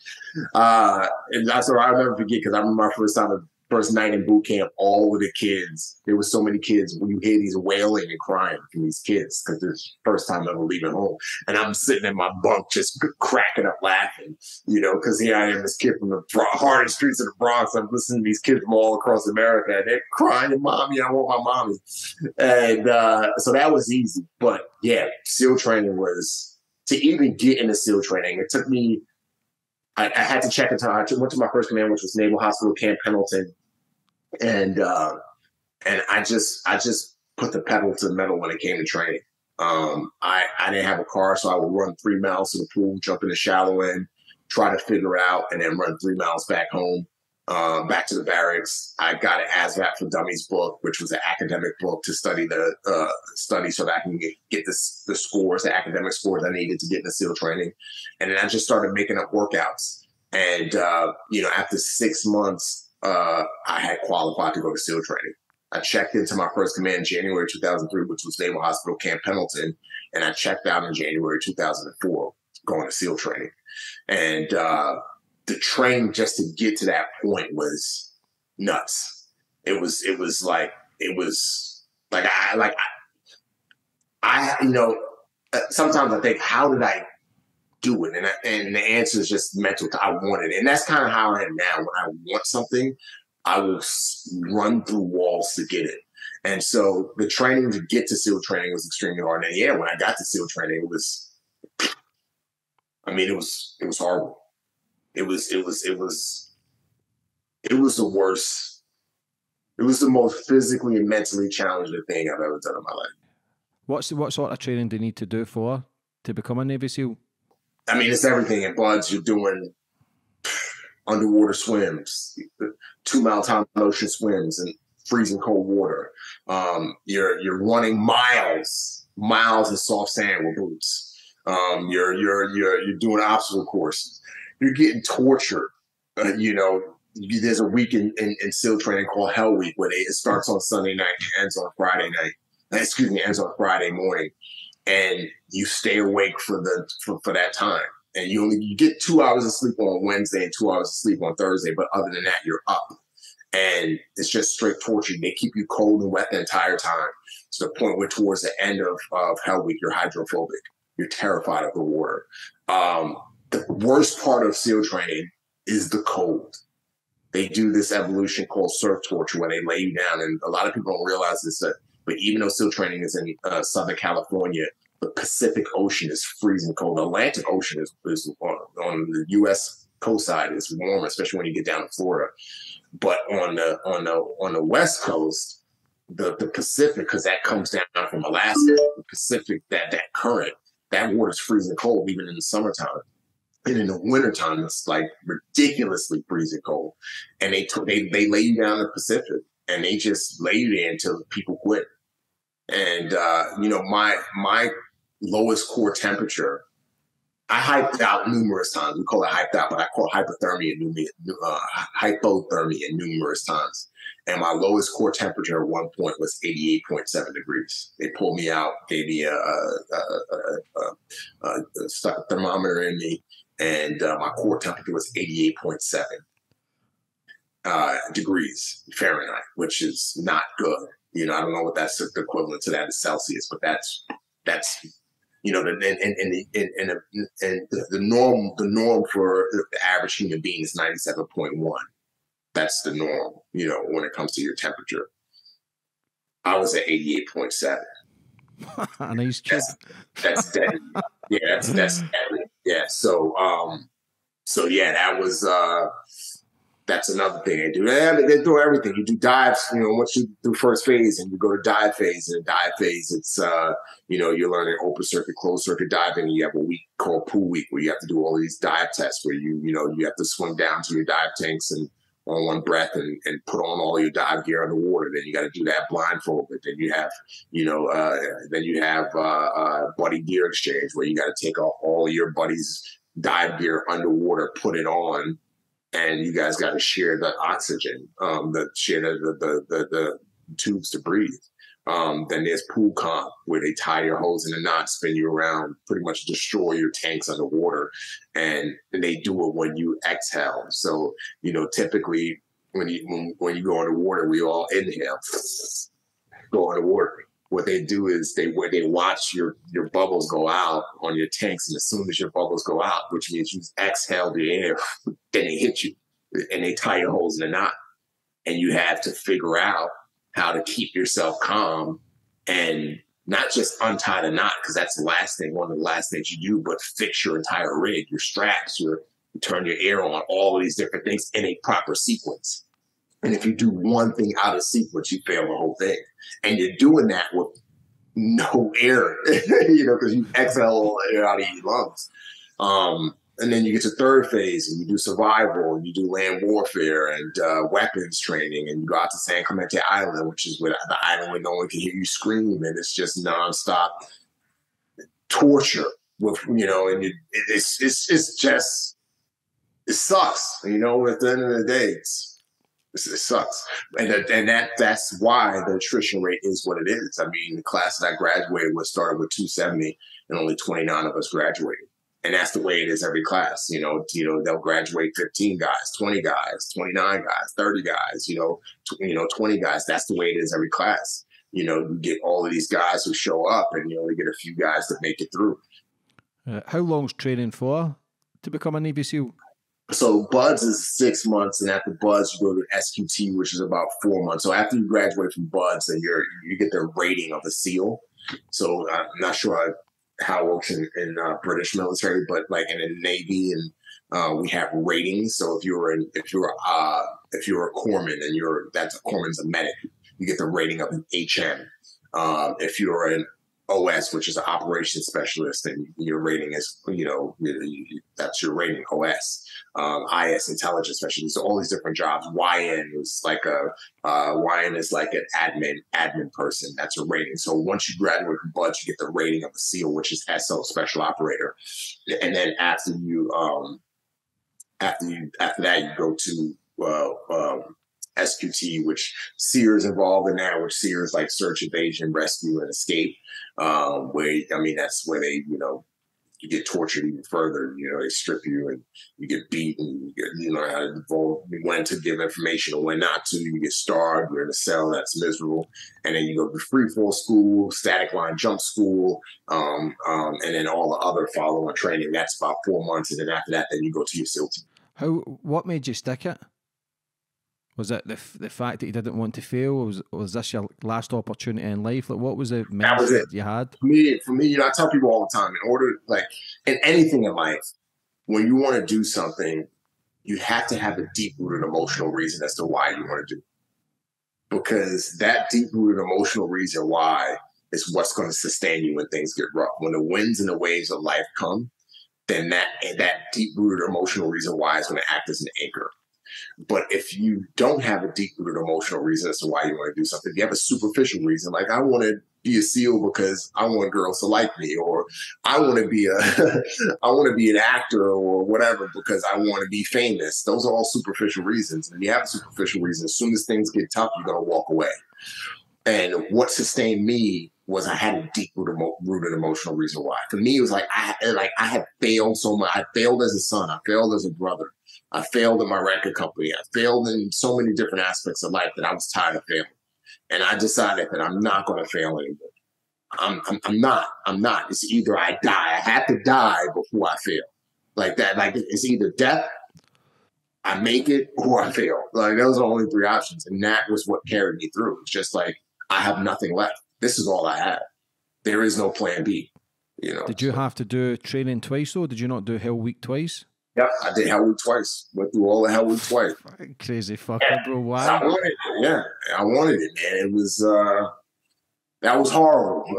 Uh, and that's what I never forget because I remember my first time first night in boot camp, all of the kids, there was so many kids you hear these wailing and crying from these kids because it's first time ever leaving home. And I'm sitting in my bunk just cracking up laughing, you know, because here I am, this kid from the hardest streets of the Bronx. I'm listening to these kids from all across America and they're crying, Mommy, I want my mommy. And uh, so that was easy. But yeah, SEAL training was to even get into SEAL training, it took me I, I, had to check into. I went to my first command, which was Naval Hospital Camp Pendleton, and uh, and I just I just put the pedal to the metal when it came to training. Um, I I didn't have a car, so I would run three miles to the pool, jump in the shallow end, try to figure out, and then run three miles back home um, back to the barracks. I got an ASVAB for Dummies book, which was an academic book to study the uh, study so that I can get, get the scores, the academic scores I needed to get in the SEAL training. And then I just started making up workouts. And, uh, you know, after six months, uh, I had qualified to go to SEAL training. I checked into my first command in January 2003, which was Naval Hospital Camp Pendleton. And I checked out in January 2004, going to SEAL training. And, uh, the training just to get to that point was nuts. It was it was like it was like I like I, I you know uh, sometimes I think how did I do it and I, and the answer is just mental. I want it, and that's kind of how I am now. When I want something, I will run through walls to get it. And so the training to get to SEAL training was extremely hard. And yeah, when I got to SEAL training, it was, I mean, it was it was horrible. It was it was it was it was the worst. It was the most physically and mentally challenging thing I've ever done in my life. What's what sort of training do you need to do for to become a Navy SEAL? I mean, it's everything in BUD/S. You're doing underwater swims, two mile time ocean swims, and freezing cold water. Um, you're you're running miles, miles in soft sand with boots. Um, you're you're you're you're doing obstacle courses you're getting tortured. Uh, you know, there's a week in, in, in SEAL training called Hell Week where they, it starts on Sunday night and ends on Friday night. Excuse me, ends on Friday morning, and you stay awake for the for, for that time. And you only you get two hours of sleep on Wednesday and two hours of sleep on Thursday. But other than that, you're up, and it's just straight torture. They keep you cold and wet the entire time to the point where towards the end of, of Hell Week, you're hydrophobic. You're terrified of the water. Um, the worst part of SEAL training is the cold. They do this evolution called surf torture where they lay you down, and a lot of people don't realize this. Uh, but even though SEAL training is in uh, Southern California, the Pacific Ocean is freezing cold. The Atlantic Ocean is, is on, on the U.S. coast side is warm, especially when you get down to Florida. But on the on the on the West Coast, the the Pacific, because that comes down from Alaska, the Pacific that that current, that water is freezing cold even in the summertime. And in the wintertime, it's like ridiculously freezing cold. And they t- they they lay you down in the Pacific and they just lay you there until people quit. And uh, you know, my my lowest core temperature, I hyped out numerous times. We call it hyped out, but I call it hypothermia, uh, hypothermia numerous times. And my lowest core temperature at one point was 88.7 degrees. They pulled me out, gave me a, a, a, a stuck a thermometer in me, and uh, my core temperature was 88.7 uh, degrees Fahrenheit, which is not good. You know, I don't know what that's the equivalent to that in Celsius, but that's that's you know, and and and the and, and, the norm the norm for the average human being is 97.1. That's the norm, you know, when it comes to your temperature. I was at 88.7. and (laughs) nice chip. That's, that's deadly. yeah, that's that's deadly. Yeah. So um, so yeah, that was uh that's another thing they do. They, they do everything. You do dives, you know, once you do first phase and you go to dive phase, and dive phase, it's uh, you know, you're learning open circuit, closed circuit diving. And You have a week called pool week where you have to do all these dive tests where you, you know, you have to swim down to your dive tanks and on one breath and, and put on all your dive gear underwater. Then you got to do that blindfolded. Then you have, you know, uh, then you have uh, uh, buddy gear exchange where you got to take off all your buddies' dive gear underwater, put it on, and you guys got to share the oxygen, um, the share the the, the the tubes to breathe. Um, then there's pool comp where they tie your hose in a knot, spin you around, pretty much destroy your tanks underwater. And, and they do it when you exhale. So, you know, typically when you, when, when you go underwater, we all inhale, go underwater. What they do is they, they watch your, your bubbles go out on your tanks. And as soon as your bubbles go out, which means you exhale the air, then they hit you and they tie your holes in a knot. And you have to figure out how to keep yourself calm and not just untie the knot because that's the last thing, one of the last things you do, but fix your entire rig, your straps, your you turn your air on, all of these different things in a proper sequence. And if you do one thing out of sequence, you fail the whole thing. And you're doing that with no air, (laughs) you know, because you exhale all the air out of your lungs. Um, and then you get to third phase and you do survival and you do land warfare and uh, weapons training and you go out to San Clemente Island, which is where the island where no one can hear you scream and it's just nonstop torture with you know, and it, it's it's it's just it sucks. You know, at the end of the day, it's, it sucks, and and that that's why the attrition rate is what it is. I mean, the class that I graduated was started with 270, and only 29 of us graduated and that's the way it is every class. You know, you know they'll graduate 15 guys, 20 guys, 29 guys, 30 guys. You know, tw- you know 20 guys. That's the way it is every class. You know, you get all of these guys who show up, and you only get a few guys that make it through. Uh, how long's training for to become a Navy SEAL? So BUD/S is six months, and after BUD/S, you go to SQT, which is about four months. So after you graduate from BUD/S, you're you get the rating of a SEAL. So I'm not sure how it works in, in uh, British military, but like in the Navy and uh, we have ratings. So if you're in, if you're uh, if you're a corpsman and you're that's a corpsman's a medic, you get the rating of an HM. Um, if you're an OS, which is an operations specialist, and your rating is, you know, that's your rating, OS. Um, IS, intelligence specialist. All these different jobs. YN is like a, uh, YN is like an admin, admin person. That's a rating. So once you graduate from BUD/S, you get the rating of a SEAL, which is SO, special operator. And then after you, um, after you, after that, you go to, uh, um, SQT, which SERE is involved in that, which SERE is like search, evasion, rescue, and escape. Um, where I mean, that's where they, you know, you get tortured even further. You know, they strip you and you get beaten. You, get, you know how to involve, when to give information or when not to. You get starved. You're in a cell. That's miserable. And then you go to free fall school, static line jump school, um, um, and then all the other follow on training. That's about four months. And then after that, then you go to your SEAL team. How? What made you stick it? Was it the the fact that you didn't want to fail? Was was this your last opportunity in life? Like, what was the that was mindset you had? For me, for me, you know, I tell people all the time, in order, like in anything in life, when you want to do something, you have to have a deep rooted emotional reason as to why you want to do. It. Because that deep rooted emotional reason why is what's going to sustain you when things get rough. When the winds and the waves of life come, then that that deep rooted emotional reason why is going to act as an anchor. But if you don't have a deep rooted emotional reason as to why you want to do something, you have a superficial reason, like I want to be a SEAL because I want girls to like me, or I want to be a, (laughs) I want to be an actor or whatever because I want to be famous. Those are all superficial reasons. And you have a superficial reason. As soon as things get tough, you're gonna walk away. And what sustained me was I had a deep rooted emotional reason why. For me, it was like I like I had failed so much. I failed as a son. I failed as a brother. I failed in my record company. I failed in so many different aspects of life that I was tired of failing. And I decided that I'm not going to fail anymore. I'm, I'm, I'm not. I'm not. It's either I die. I have to die before I fail. Like that. Like it's either death, I make it, or I fail. Like those are the only three options. And that was what carried me through. It's just like I have nothing left. This is all I have. There is no plan B. You know. Did you have to do training twice though? Did you not do Hell Week twice? Yep, I did Hell Week twice. Went through all the Hell Week twice. Crazy fucker, yeah. bro. Why? I wanted it. Yeah, I wanted it, man. It was uh that was horrible. (laughs)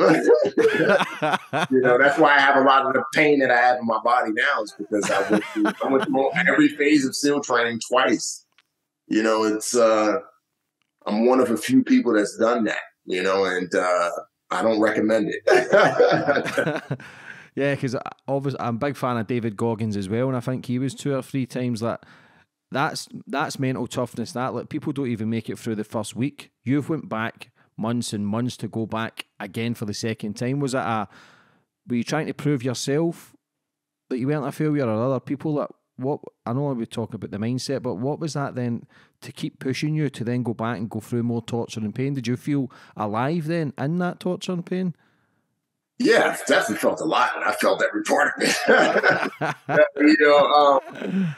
you know, that's why I have a lot of the pain that I have in my body now is because I went through, I went through every phase of SEAL training twice. You know, it's uh I'm one of a few people that's done that, you know, and uh I don't recommend it. (laughs) (laughs) Yeah, because obviously I'm a big fan of David Goggins as well, and I think he was two or three times that. That's that's mental toughness. That like people don't even make it through the first week. You've went back months and months to go back again for the second time. Was it a? Were you trying to prove yourself that you weren't a failure, or other people that what I know we're talking about the mindset, but what was that then to keep pushing you to then go back and go through more torture and pain? Did you feel alive then in that torture and pain? Yeah, I definitely felt a lot, and I felt every part of it. you know, um,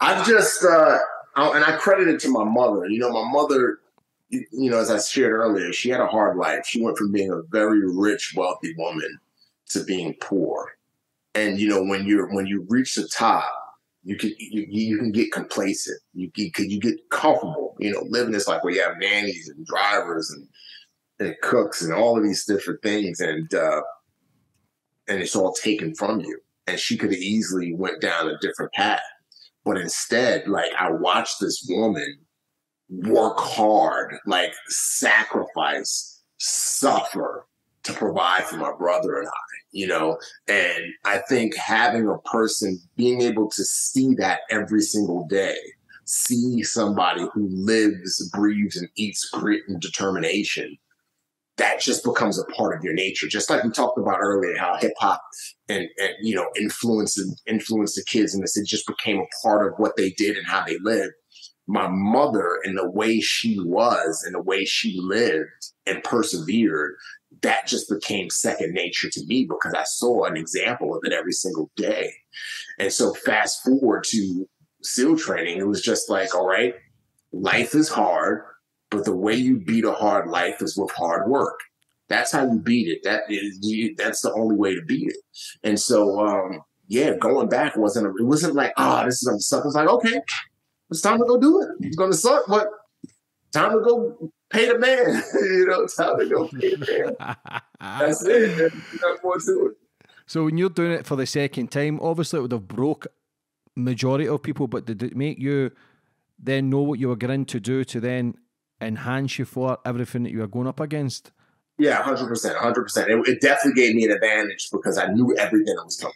I've just, uh, and I credit it to my mother. You know, my mother, you know, as I shared earlier, she had a hard life. She went from being a very rich, wealthy woman to being poor. And you know, when you're when you reach the top, you can you, you can get complacent. You can you get comfortable. You know, living this life where you have nannies and drivers and and cooks and all of these different things, and uh, and it's all taken from you. And she could have easily went down a different path, but instead, like I watched this woman work hard, like sacrifice, suffer to provide for my brother and I, you know? And I think having a person being able to see that every single day, see somebody who lives, breathes, and eats grit and determination, that just becomes a part of your nature. Just like we talked about earlier, how hip hop and, and you know influenced influenced the kids, and this it just became a part of what they did and how they lived my mother and the way she was and the way she lived and persevered, that just became second nature to me because I saw an example of it every single day. And so fast forward to SEAL training, it was just like, all right, life is hard, but the way you beat a hard life is with hard work. That's how you beat it. That is, you, that's the only way to beat it. And so, um, yeah, going back wasn't, a, it wasn't like, oh, this is gonna suck. It's like, okay, it's time to go do it. It's gonna suck, but time to go pay the man. (laughs) you know, time to go pay the man. That's it. more to it. So when you're doing it for the second time, obviously it would have broke majority of people, but did it make you then know what you were going to do to then enhance you for everything that you were going up against? Yeah, hundred percent, hundred percent. It definitely gave me an advantage because I knew everything that was coming.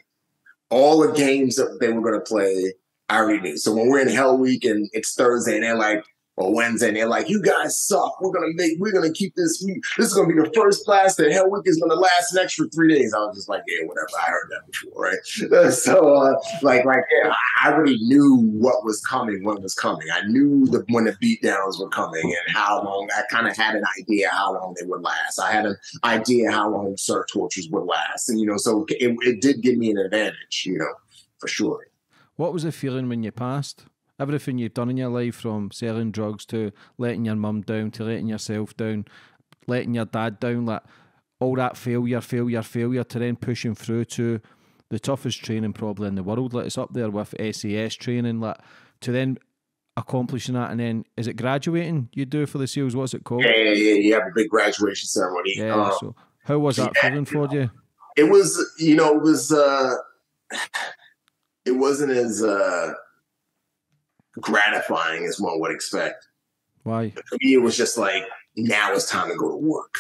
All the games that they were going to play, I already knew. So when we're in Hell Week and it's Thursday and they're like, or Wednesday, and they're like, "You guys suck. We're gonna make. We're gonna keep this. this is gonna be the first class that Hell Week is gonna last an extra three days." I was just like, "Yeah, whatever. I heard that before, right?" (laughs) so, uh, like, like, yeah, I already knew what was coming when was coming. I knew the when the beatdowns were coming and how long. I kind of had an idea how long they would last. I had an idea how long surf tortures would last, and you know, so it, it did give me an advantage, you know, for sure. What was the feeling when you passed? Everything you've done in your life, from selling drugs to letting your mum down to letting yourself down, letting your dad down, like all that failure, failure, failure, to then pushing through to the toughest training probably in the world. Like it's up there with SAS training, like to then accomplishing that, and then is it graduating you do for the SEALs? What's it called? Yeah, yeah, yeah. You have a big graduation ceremony. Yeah. Um, so how was that yeah, feeling for you? It was, you know, it was. uh it wasn't as uh, gratifying as one would expect. Why? For me, it was just like now it's time to go to work.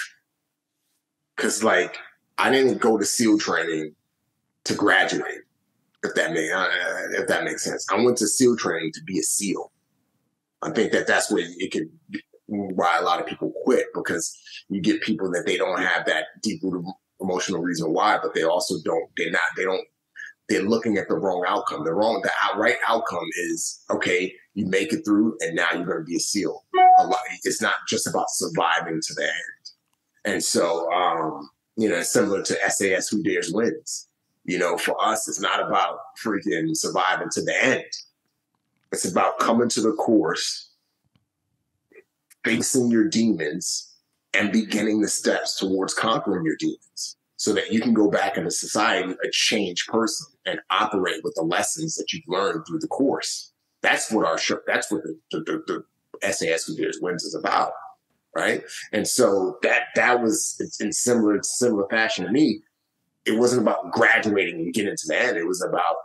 Cause like I didn't go to SEAL training to graduate, if that makes uh, if that makes sense. I went to SEAL training to be a SEAL. I think that that's where it could why a lot of people quit because you get people that they don't have that deep rooted emotional reason why, but they also don't they're not they don't they're looking at the wrong outcome. The wrong, the right outcome is okay. You make it through, and now you're going to be a SEAL. A lot, it's not just about surviving to the end. And so, um, you know, similar to SAS, Who Dares Wins. You know, for us, it's not about freaking surviving to the end. It's about coming to the course, facing your demons, and beginning the steps towards conquering your demons so that you can go back into society a changed person and operate with the lessons that you've learned through the course. That's what our show, that's what the, the, the, the SAS Dares Wins is about. Right. And so that, that was in similar, similar fashion to me. It wasn't about graduating and getting to the end. It was about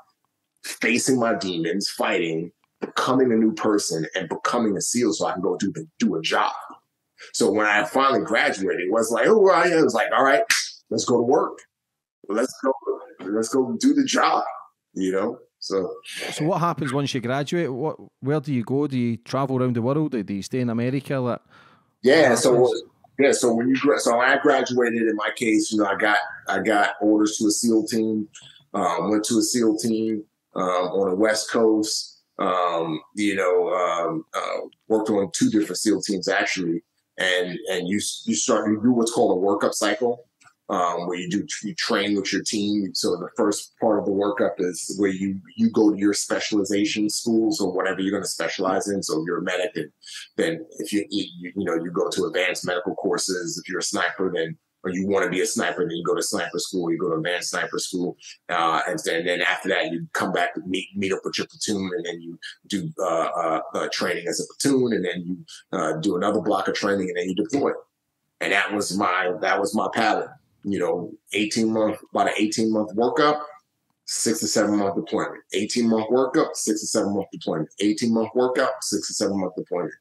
facing my demons, fighting, becoming a new person and becoming a SEAL so I can go do do a job. So when I finally graduated, it was like, oh, I was like, all right, let's go to work. Let's go. Let's go do the job. You know. So. So what happens once you graduate? What? Where do you go? Do you travel around the world? Do you stay in America? Like, yeah. So yeah. So when you so I graduated. In my case, you know, I got I got orders to a SEAL team. Um, went to a SEAL team um, on the West Coast. Um, you know, um, uh, worked on two different SEAL teams actually, and and you you start you do what's called a workup cycle um, where you do you train with your team. So the first part of the workup is where you you go to your specialization schools or whatever you're going to specialize in. So you're a medic, and then if you, you you know you go to advanced medical courses. If you're a sniper, then or you want to be a sniper, then you go to sniper school, you go to advanced sniper school, uh, and, then, then after that you come back meet meet up with your platoon, and then you do uh, uh, uh, training as a platoon, and then you uh, do another block of training, and then you deploy. And that was my that was my pattern. You know, eighteen month about an eighteen month workup, six to seven month deployment. 18 month workup, six to seven month deployment. 18 month workup, six to seven month deployment.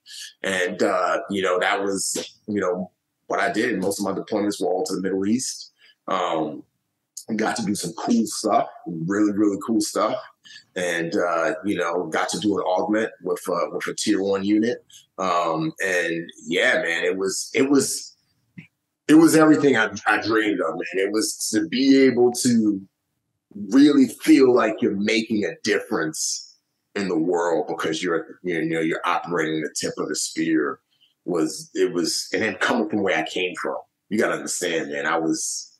And, uh, you know, that was, you know, what I did. Most of my deployments were all to the Middle East. Um, got to do some cool stuff, really, really cool stuff. And, uh, you know, got to do an augment with, uh, with a tier one unit. Um, and yeah, man, it was, it was, it was everything I, I dreamed of, man. It was to be able to really feel like you're making a difference in the world because you're you know you're operating the tip of the spear was it was and then coming from where I came from. You gotta understand, man. I was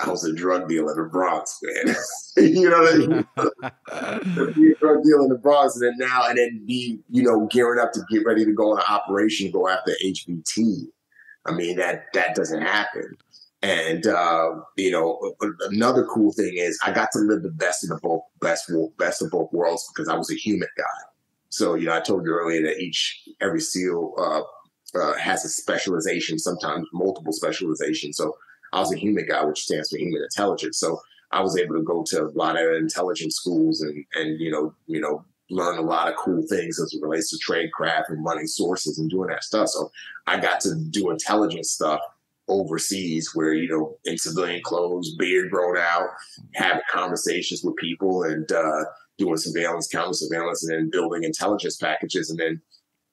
I was a drug dealer in the Bronx, man. (laughs) you know what I mean? be (laughs) a drug dealer in the Bronx, and then now and then be you know gearing up to get ready to go on an operation, go after HVT. I mean that that doesn't happen. And uh, you know, another cool thing is I got to live the best of the both best best of both worlds because I was a HUMINT guy. So you know, I told you earlier that each every SEAL uh, uh, has a specialization, sometimes multiple specializations. So I was a HUMINT guy, which stands for human intelligence. So I was able to go to a lot of intelligence schools and and you know you know learn a lot of cool things as it relates to trade craft and running sources and doing that stuff. So I got to do intelligence stuff overseas where, you know, in civilian clothes, beard grown out, having conversations with people and uh, doing surveillance, counter surveillance, and then building intelligence packages and then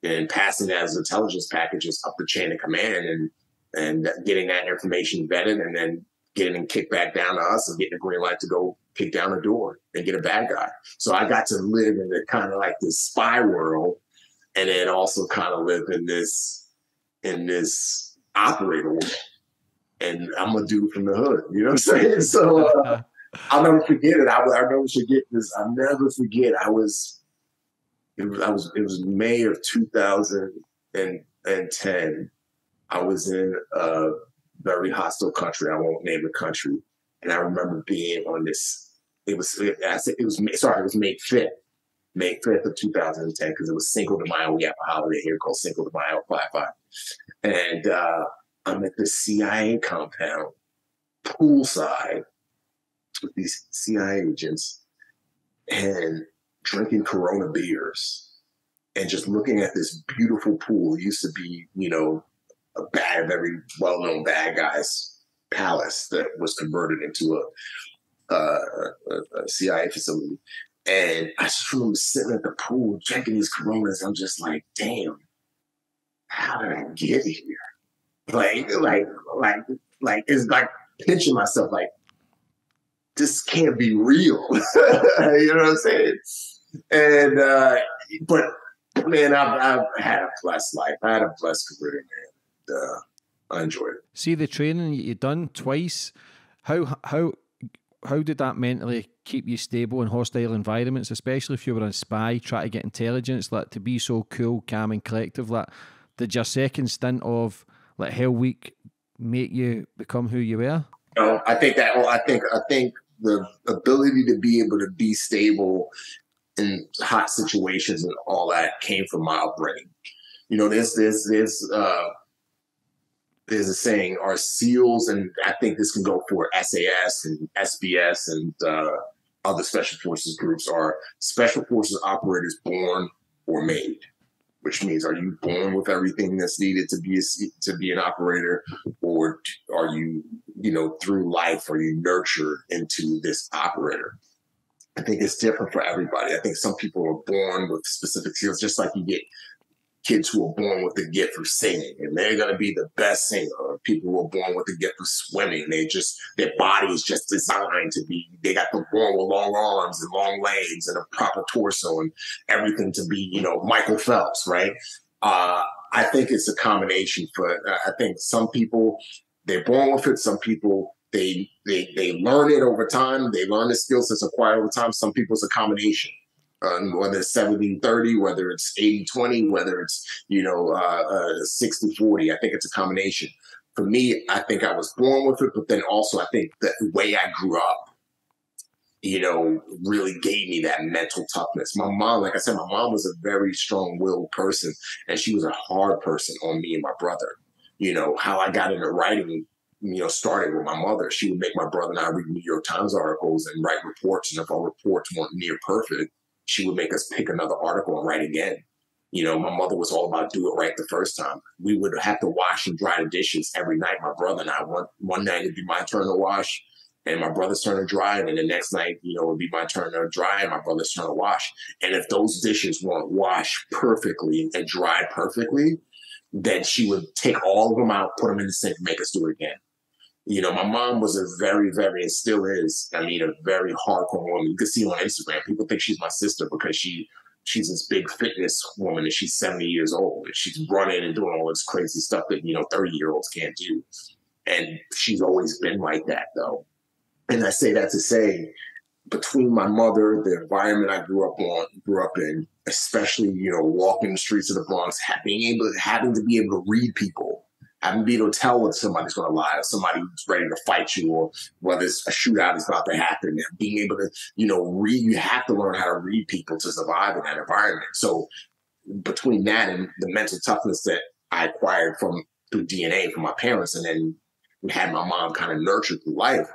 and passing that as intelligence packages up the chain of command and and getting that information vetted and then getting kicked back down to us and getting a green light to go kick down a door and get a bad guy. So I got to live in the kind of like this spy world and then also kind of live in this in this operator world. and I'm a dude from the hood. You know what I'm saying? (laughs) So uh, I'll never forget it. I, I never forget this. I'll never forget. I was, it was, I was, it was May of 2010. I was in a very hostile country. I won't name the country. And I remember being on this, it was, I said, it was, sorry, it was May 5th. May 5th of 2010, because it was Cinco de Mayo. We have a holiday here called Cinco de Mayo 5 5. And uh, I'm at the CIA compound, poolside, with these CIA agents, and drinking Corona beers, and just looking at this beautiful pool. It used to be, you know, a bad, very well-known bad guys palace that was converted into a, uh, a, a CIA facility. And I just remember sitting at the pool drinking these Coronas. I'm just like, damn, how did I get here? Like, like, like, like, it's like pinching myself, like, this can't be real. (laughs) you know what I'm saying? And, uh, but man, I've, I've had a blessed life. I had a blessed career, man. And, uh, I enjoyed it. See the training you've done twice. How how how did that mentally keep you stable in hostile environments, especially if you were a spy, trying to get intelligence, like to be so cool, calm, and collective? Like, did your second stint of like Hell Week make you become who you were? No, I think that. Well, I think I think the ability to be able to be stable in hot situations and all that came from my upbringing. You know, there's there's there's uh, there's a saying: our SEALs, and I think this can go for SAS and SBS and uh, other special forces groups are special forces operators born or made which means are you born with everything that's needed to be a, to be an operator? Or are you you know through life are you nurtured into this operator? I think it's different for everybody. I think some people are born with specific skills just like you get kids who are born with the gift of singing and they're going to be the best singer or people who are born with the gift of swimming. They just their body is just designed to be they got them born with long arms and long legs and a proper torso and everything to be you know michael phelps right? Uh, i think it's a combination for uh, i think some people they're born with it some people they they they learn it over time they learn the skills sets acquired over time some people it's a combination whether it's 70 30, whether it's 80 20, whether it's, you know, uh, uh, 60 40. I think it's a combination. for me, I think I was born with it, but then also I think the way I grew up, you know, really gave me that mental toughness. My mom, like I said, my mom was a very strong willed person and she was a hard person on me and my brother. You know, how I got into writing, you know, started with my mother. She would make my brother and I read New York Times articles and write reports. And if our reports weren't near perfect, she would make us pick another article and write again. You know, my mother was all about do it right the first time. We would have to wash and dry the dishes every night. My brother and I, one, one night it'd be my turn to wash and my brother's turn to dry. And then the next night, you know, it'd be my turn to dry and my brother's turn to wash. And if those dishes weren't washed perfectly and dried perfectly, then she would take all of them out, put them in the sink, and make us do it again. You know, my mom was a very, very, and still is, I mean, a very hardcore woman. You can see on Instagram, people think she's my sister because she she's this big fitness woman and she's 70 years old and she's running and doing all this crazy stuff that, you know, 30 year olds can't do. And she's always been like that though. And I say that to say, between my mother, the environment I grew up on, grew up in, especially you know walking the streets of the Bronx, being able, having to be able to read people, having to be able to tell when somebody's going to lie, or somebody who's ready to fight you, or whether it's a shootout is about to happen, being able to you know read, you have to learn how to read people to survive in that environment. So between that and the mental toughness that I acquired from through DNA from my parents, and then had my mom kind of nurtured through life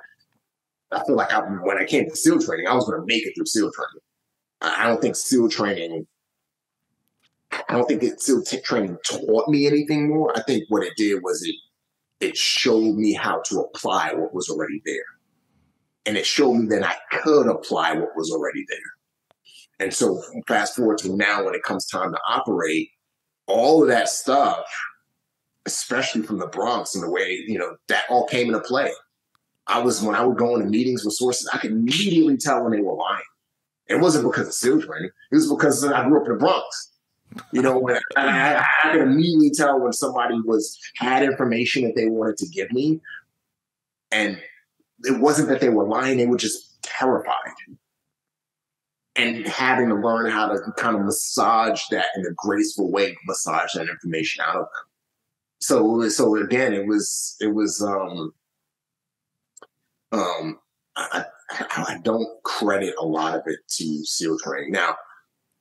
I feel like I, when I came to SEAL training, I was going to make it through SEAL training. I don't think SEAL training, I don't think it, SEAL training taught me anything more. I think what it did was it it showed me how to apply what was already there, and it showed me that I could apply what was already there. And so, fast forward to now, when it comes time to operate, all of that stuff, especially from the Bronx and the way you know that all came into play I was when I would go into meetings with sources, I could immediately tell when they were lying. It wasn't because of SEAL training. It was because I grew up in the Bronx. You know, when I, I, I could immediately tell when somebody was had information that they wanted to give me, and it wasn't that they were lying; they were just terrified, and having to learn how to kind of massage that in a graceful way, massage that information out of them. So, so again, it was it was um um, I, I, don't credit a lot of it to SEAL training. Now,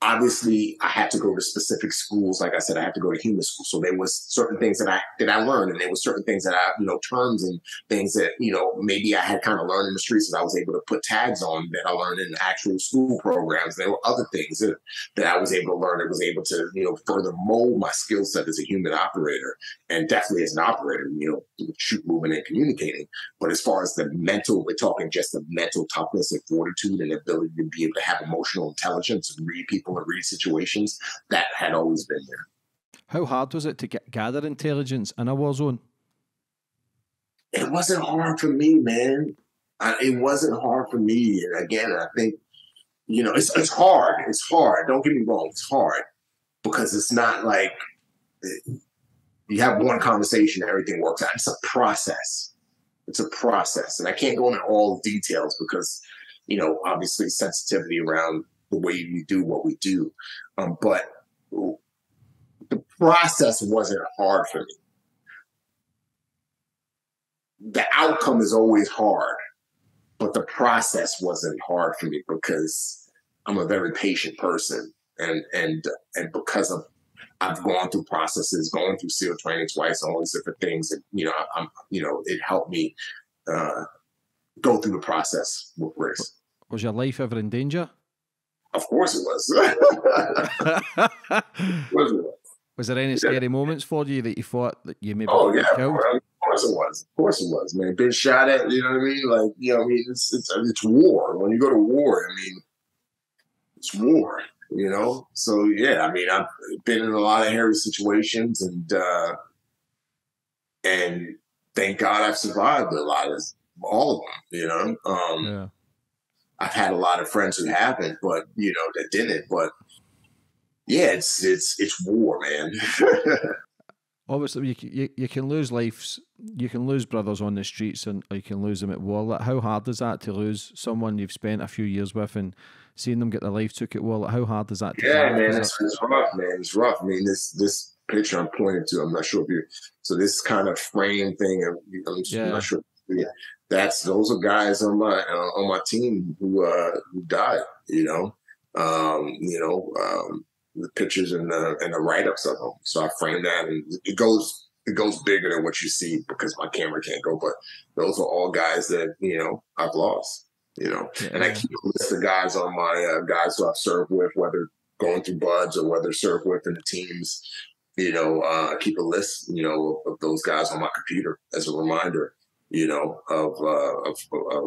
obviously I had to go to specific schools. Like I said, I had to go to HUMINT school. So there was certain things that I that I learned, and there was certain things that I, you know, terms and things that you know maybe I had kind of learned in the streets that I was able to put tags on that I learned in actual school programs. There were other things that, that I was able to learn that was able to you know further mold my skill set as a HUMINT operator, and definitely as an operator, you know, shoot, moving, and communicating. But as far as the mental, we're talking just the mental toughness and fortitude and ability to be able to have emotional intelligence and read people read situations, that had always been there. How hard was it to get gather intelligence in a war zone? It wasn't hard for me, man. I, it wasn't hard for me. And again, I think, you know, it's, it's hard. It's hard. Don't get me wrong. It's hard because it's not like eh, you have one conversation and everything works out. It's a process. It's a process. And I can't go into all the details because, you know, obviously sensitivity around the way we do what we do. Um, but the process wasn't hard for me. The outcome is always hard, but the process wasn't hard for me because I'm a very patient person, and and and because of I've gone through processes, going through SEAL training twice, all these different things, and you know, I'm you know, it helped me uh, go through the process with grace. Was your life ever in danger? (laughs) Of course it was. was, was there any scary yeah. moments for you that you thought that you maybe oh, yeah, killed? Of course it was. Of course it was, man. Been shot at, you know what I mean? Like, you know, I mean, it's, it's, it's war. When you go to war, I mean, it's war, you know? So, yeah, I mean, I've been in a lot of hairy situations and, uh, and thank God I've survived a lot of all of them, you know? Um, yeah. I've had a lot of friends who haven't, but you know that didn't. But yeah, it's it's it's war, man. (laughs) Obviously, you, you you can lose lives, you can lose brothers on the streets, and you can lose them at war. How hard is that to lose someone you've spent a few years with and seeing them get their life took at war? How hard is that? yeah, man, it's, it's rough, man. It's rough. I mean, this this picture I'm pointing to. I'm not sure if you. So this kind of frame thing. I'm, I'm yeah. not sure. Yeah, that's those are guys on my uh, on my team who uh, who died. You know, um, you know, um, the pictures and the and the write ups of them. So I frame that, and it goes it goes bigger than what you see because my camera can't go. But those are all guys that you know I've lost. You know, yeah. and I keep a list of guys on my uh, guys who I've served with, whether going through BUD/S or whether served with in the teams. You know, uh, keep a list. You know, of, of those guys on my computer as a reminder you know, of uh, of,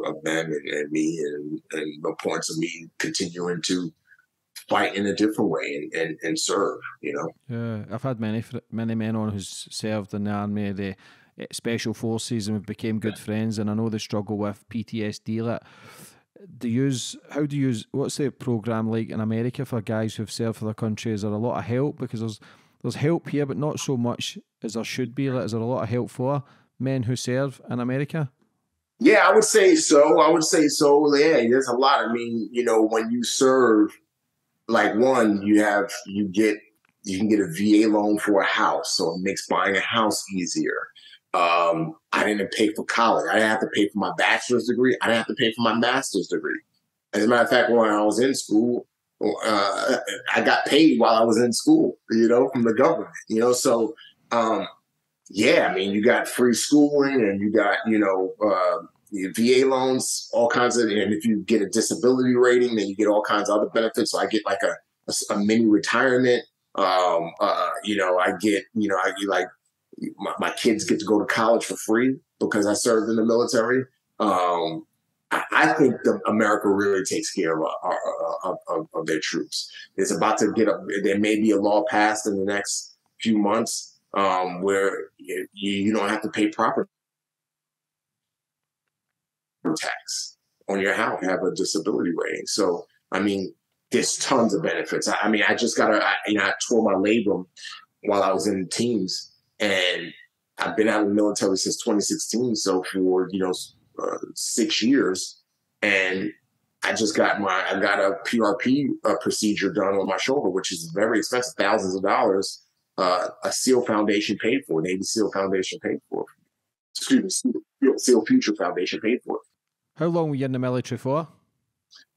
of, them and, and me, and, and the points of me continuing to fight in a different way and, and, and serve, you know. Yeah, I've had many many men on who's served in the army, the eh, special forces, and we've became good friends. And I know they struggle with PTSD. Like, do use how do you use what's the program like in America for guys who've served for their country? Is there a lot of help because there's there's help here, but not so much as there should be. Like, is there a lot of help for men who serve in America? Yeah, I would say so. I would say so. Yeah, there's a lot. I mean, you know, when you serve, like one, you have you get you can get a VA loan for a house, so it makes buying a house easier. Um, I didn't pay for college. I didn't have to pay for my bachelor's degree. I didn't have to pay for my master's degree. As a matter of fact, when I was in school, uh, I got paid while I was in school, you know, from the government, you know. So, um, yeah, I mean, you got free schooling and you got, you know, uh, VA loans, all kinds of, and if you get a disability rating, then you get all kinds of other benefits. So I get like a, a, a mini retirement. Um, uh, you know, I get, you know, I get like my, my, kids get to go to college for free because I served in the military. Um, I, I think the, America really takes care of, uh, uh, of, of, of their troops. It's about to get up. There may be a law passed in the next few months um, where you, you don't have to pay property tax on your house, have a disability rating. So, I mean, there's tons of benefits. I, I mean, I just got a, you know, I tore my labrum while I was in the teams, and I've been out of the military since 2016. So for you know uh, six years, and I just got my I got a PRP uh, procedure done on my shoulder, which is very expensive, thousands of dollars. Uh, a SEAL Foundation paid for, Navy SEAL Foundation paid for. Excuse me, SEAL Future Foundation paid for. How long were you in the military for?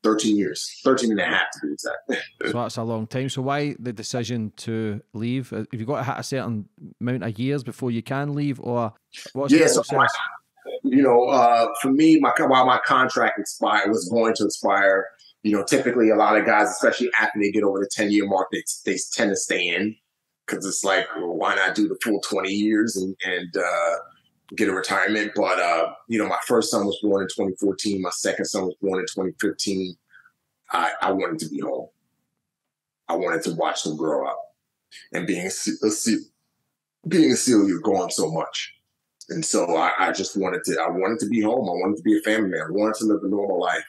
13 years, 13 and a half to be exact. (laughs) so that's a long time. So why the decision to leave? Have you got to hit a certain amount of years before you can leave or what's yeah? So, you know, uh, for me, my while my contract expired was going to expire, you know, typically a lot of guys, especially after they get over the 10 year mark, they, they tend to stay in because it's like, well, why not do the full 20 years and, and uh, get a retirement. But uh, you know, my first son was born in 2014. My second son was born in 2015. I, I wanted to be home. I wanted to watch them grow up. And being a, a being a SEAL, you're gone so much. And so I, I, just wanted to, I wanted to be home. I wanted to be a family man. I wanted to live a normal life.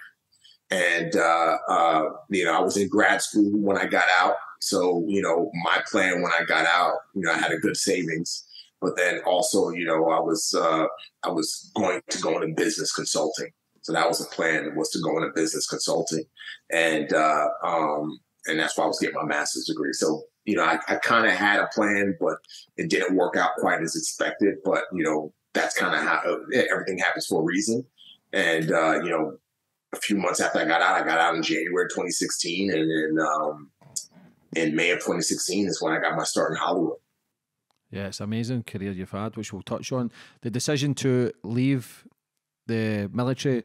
And, uh, uh, you know, I was in grad school when I got out. So, you know, my plan when I got out, you know, I had a good savings. But then also, you know, I was uh, I was going to go into business consulting. So that was the plan was to go into business consulting, and uh, um, and that's why I was getting my master's degree. So you know, I, I kind of had a plan, but it didn't work out quite as expected. But you know, that's kind of how everything happens for a reason. And uh, you know, a few months after I got out, I got out in January 2016, and then um, in May of 2016 is when I got my start in Hollywood. Yeah, it's amazing career you've had, which we'll touch on. The decision to leave the military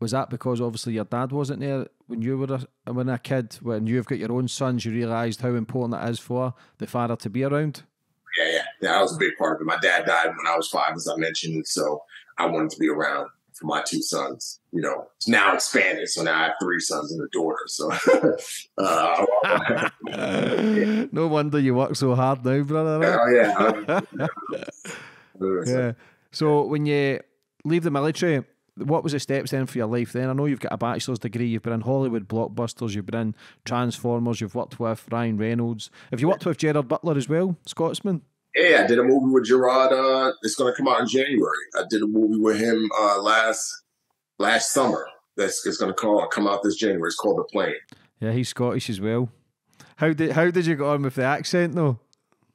was that because obviously your dad wasn't there when you were a, when a kid. When you've got your own sons, you realised how important it is for the father to be around. Yeah, yeah, yeah. That was a big part of it. My dad died when I was five, as I mentioned, so I wanted to be around for my two sons. You know, it's now expanded, so now I have three sons and a daughter. So, (laughs) uh, (laughs) no wonder you work so hard now, brother. Oh (laughs) yeah. yeah. So when you leave the military, what was the steps then for your life then? I know you've got a bachelor's degree, you've been in Hollywood blockbusters, you've been in Transformers, you've worked with Ryan Reynolds. Have you worked with Gerard Butler as well, Scotsman? Yeah, I did a movie with Gerard. Uh, it's going to come out in January. I did a movie with him uh, last last summer. That's it's going to come out this January. It's called The Plane. Yeah, he's Scottish as well. How did how did you get on with the accent though?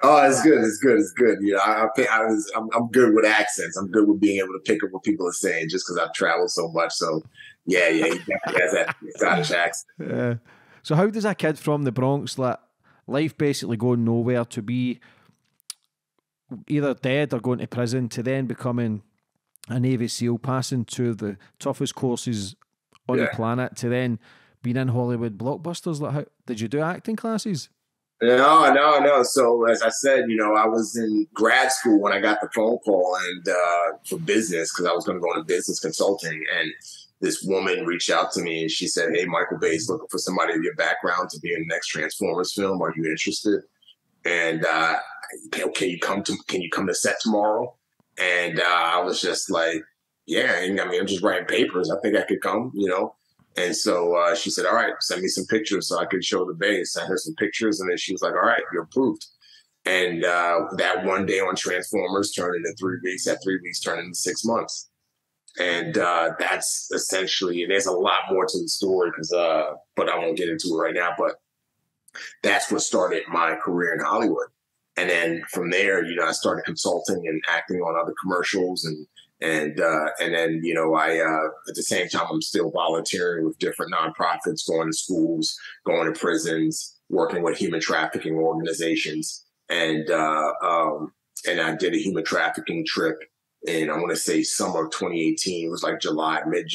Oh, it's good. It's good. It's good. You know, I, I, I was, I'm, I'm, good with accents. I'm good with being able to pick up what people are saying just because I've traveled so much. So, yeah, yeah, he definitely has that (laughs) Scottish accent. Yeah. So, how does a kid from the Bronx let life basically go nowhere to be either dead or going to prison to then becoming a Navy SEAL, passing to the toughest courses on yeah. the planet to then being in Hollywood blockbusters? Like, how did you do acting classes? No, no, no. So as I said, you know, I was in grad school when I got the phone call and uh, for business because I was going to go into business consulting, and this woman reached out to me and she said, "Hey, Michael Bay's looking for somebody of your background to be in the next Transformers film. Are you interested?" And uh, can you come to can you come to set tomorrow? And uh, I was just like, "Yeah." I mean, I'm just writing papers. I think I could come. You know. And so uh, she said, All right, send me some pictures so I could show the base. I her some pictures, and then she was like, All right, you're approved. And uh, that one day on Transformers turned into three weeks. That three weeks turned into six months. And uh, that's essentially, and there's a lot more to the story, because, uh, but I won't get into it right now. But that's what started my career in Hollywood. And then from there, you know, I started consulting and acting on other commercials and and uh, and then you know I uh, at the same time I'm still volunteering with different nonprofits, going to schools, going to prisons, working with human trafficking organizations, and uh, um, and I did a human trafficking trip in I want to say summer of 2018. It was like July, mid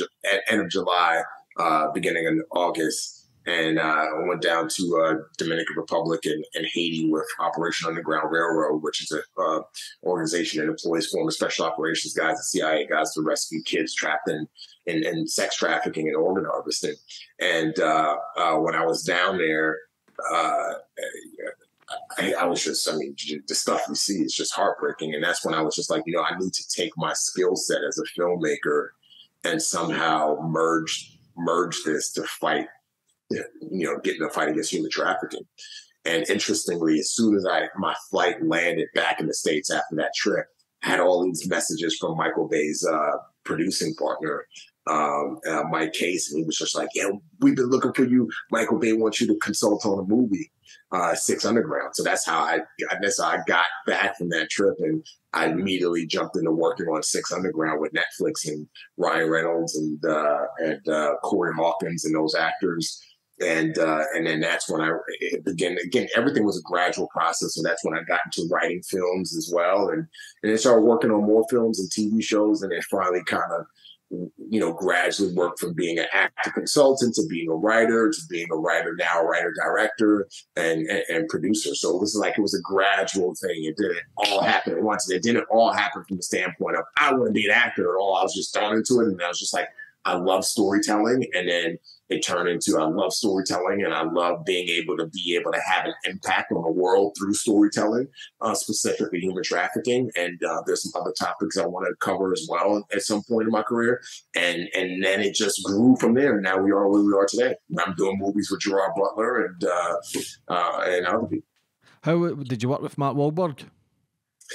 end of July, uh, beginning of August and uh, I went down to uh, Dominican Republic and, and, Haiti with Operation Underground Railroad, which is an uh, organization that employs former special operations guys and CIA guys to rescue kids trapped in, in, in sex trafficking and organ harvesting. And uh, uh, when I was down there, uh, I, I, was just, I mean, the stuff you see is just heartbreaking. And that's when I was just like, you know, I need to take my skill set as a filmmaker and somehow merge merge this to fight you know, getting a fight against human trafficking. And interestingly, as soon as I my flight landed back in the states after that trip, I had all these messages from Michael Bay's uh, producing partner, um, uh, Mike Case, and he was just like, "Yeah, we've been looking for you. Michael Bay wants you to consult on a movie, uh, Six Underground." So that's how I that's how I got back from that trip, and I immediately jumped into working on Six Underground with Netflix and Ryan Reynolds and uh, and uh, Corey Hawkins and those actors and uh, and then that's when I began. Again, everything was a gradual process, and that's when I got into writing films as well, and and then started working on more films and TV shows, and then finally kind of you know gradually worked from being an actor consultant to being a writer to being a writer now a writer director and, and, and producer so it was like it was a gradual thing it didn't all happen at once it didn't all happen from the standpoint of i want to be an actor at all i was just thrown into it and i was just like i love storytelling and then it turned into I love storytelling and I love being able to be able to have an impact on the world through storytelling, uh, specifically human trafficking. And uh, there's some other topics I want to cover as well at some point in my career. And and then it just grew from there. And now we are where we are today. I'm doing movies with Gerard Butler and uh, uh and other people. How did you work with Mark Wahlberg?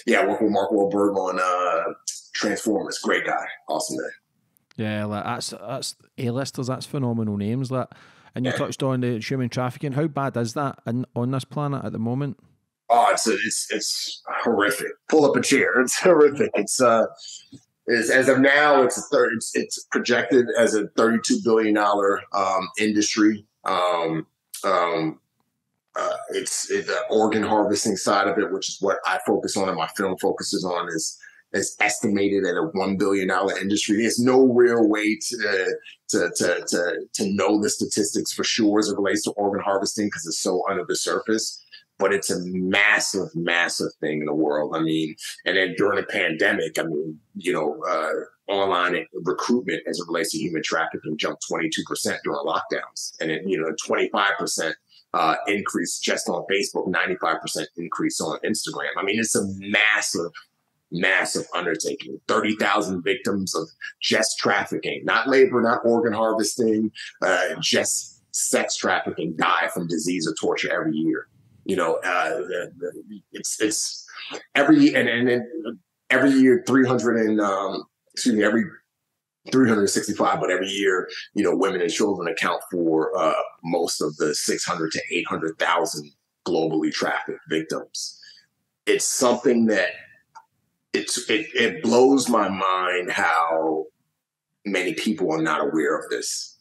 Yeah, I worked with Mark Wahlberg on uh, Transformers. Great guy, awesome guy. Yeah, like that's that's A-listers. That's phenomenal names. That and you touched on the human trafficking. How bad is that in, on this planet at the moment? Oh, it's it's it's horrific. Pull up a chair. It's (laughs) horrific. It's uh, it's, as of now, it's a third. It's, it's projected as a thirty-two billion dollar um, industry. Um, um, uh, it's it, the organ harvesting side of it, which is what I focus on, and my film focuses on is is estimated at a one billion dollar industry. There's no real way to, to to to to know the statistics for sure as it relates to organ harvesting because it's so under the surface. But it's a massive, massive thing in the world. I mean, and then during the pandemic, I mean, you know, uh, online recruitment as it relates to human trafficking jumped 22% during lockdowns, and then you know, 25% uh, increase just on Facebook, 95% increase on Instagram. I mean, it's a massive massive undertaking 30,000 victims of just trafficking, not labor, not organ harvesting, uh, just sex trafficking die from disease or torture every year. You know, uh, it's, it's every, and, and, and every year, 300 and, um, excuse me, every 365, but every year, you know, women and children account for uh, most of the 600 to 800,000 globally trafficked victims it's something that it's it, it blows my mind how many people are not aware of this.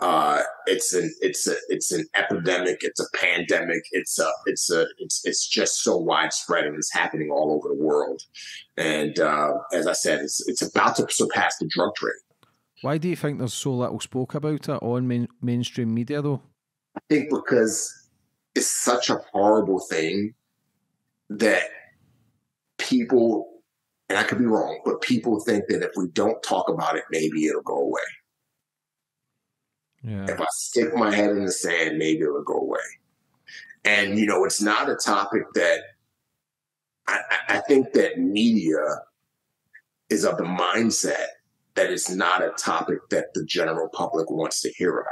Uh, it's an it's a it's an epidemic. It's a pandemic. It's a it's a it's it's just so widespread and it's happening all over the world. And uh, as I said, it's it's about to surpass the drug trade. Why do you think there's so little spoke about it on main, mainstream media, though? I think because it's such a horrible thing that people, and I could be wrong, but people think that if we don't talk about it, maybe it'll go away. Yeah. If I stick my head in the sand, maybe it'll go away. And, you know, it's not a topic that I, I think that media is of the mindset that it's not a topic that the general public wants to hear about.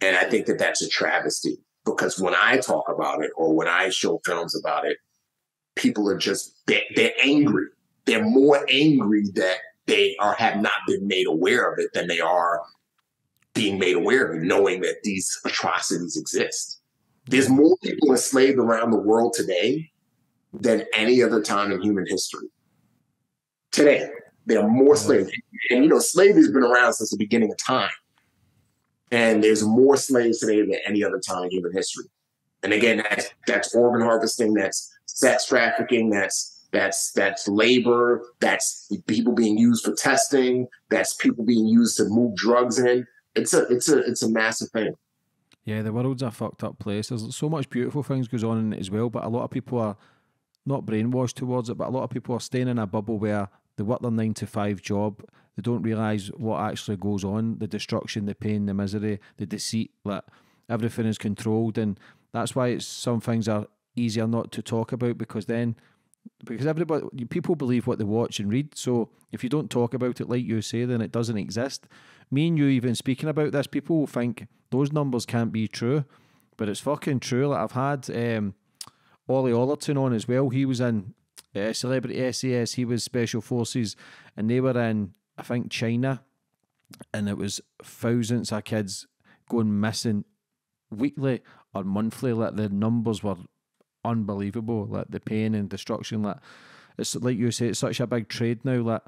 And I think that that's a travesty because when I talk about it or when I show films about it, people are just, they're, they're angry. They're more angry that they are have not been made aware of it than they are being made aware of it, knowing that these atrocities exist. There's more people enslaved around the world today than any other time in human history. Today, there are more slaves. And you know, slavery has been around since the beginning of time. And there's more slaves today than any other time in human history. And again, that's, that's organ harvesting, that's sex trafficking, that's that's that's labor, that's people being used for testing, that's people being used to move drugs in. It's a it's a it's a massive thing. Yeah, the world's a fucked up place. There's so much beautiful things goes on in it as well, but a lot of people are not brainwashed towards it, but a lot of people are staying in a bubble where they work their nine to five job. They don't realise what actually goes on, the destruction, the pain, the misery, the deceit, that everything is controlled. And that's why some things are easier not to talk about because then because everybody people believe what they watch and read. So if you don't talk about it like you say, then it doesn't exist. Me and you even speaking about this, people will think those numbers can't be true. But it's fucking true. Like I've had um, Ollie Ollerton on as well. He was in uh, Celebrity SAS. He was Special Forces, and they were in I think China, and it was thousands of kids going missing weekly or monthly. Like the numbers were unbelievable. Like the pain and destruction. Like it's like you say, it's such a big trade now. Like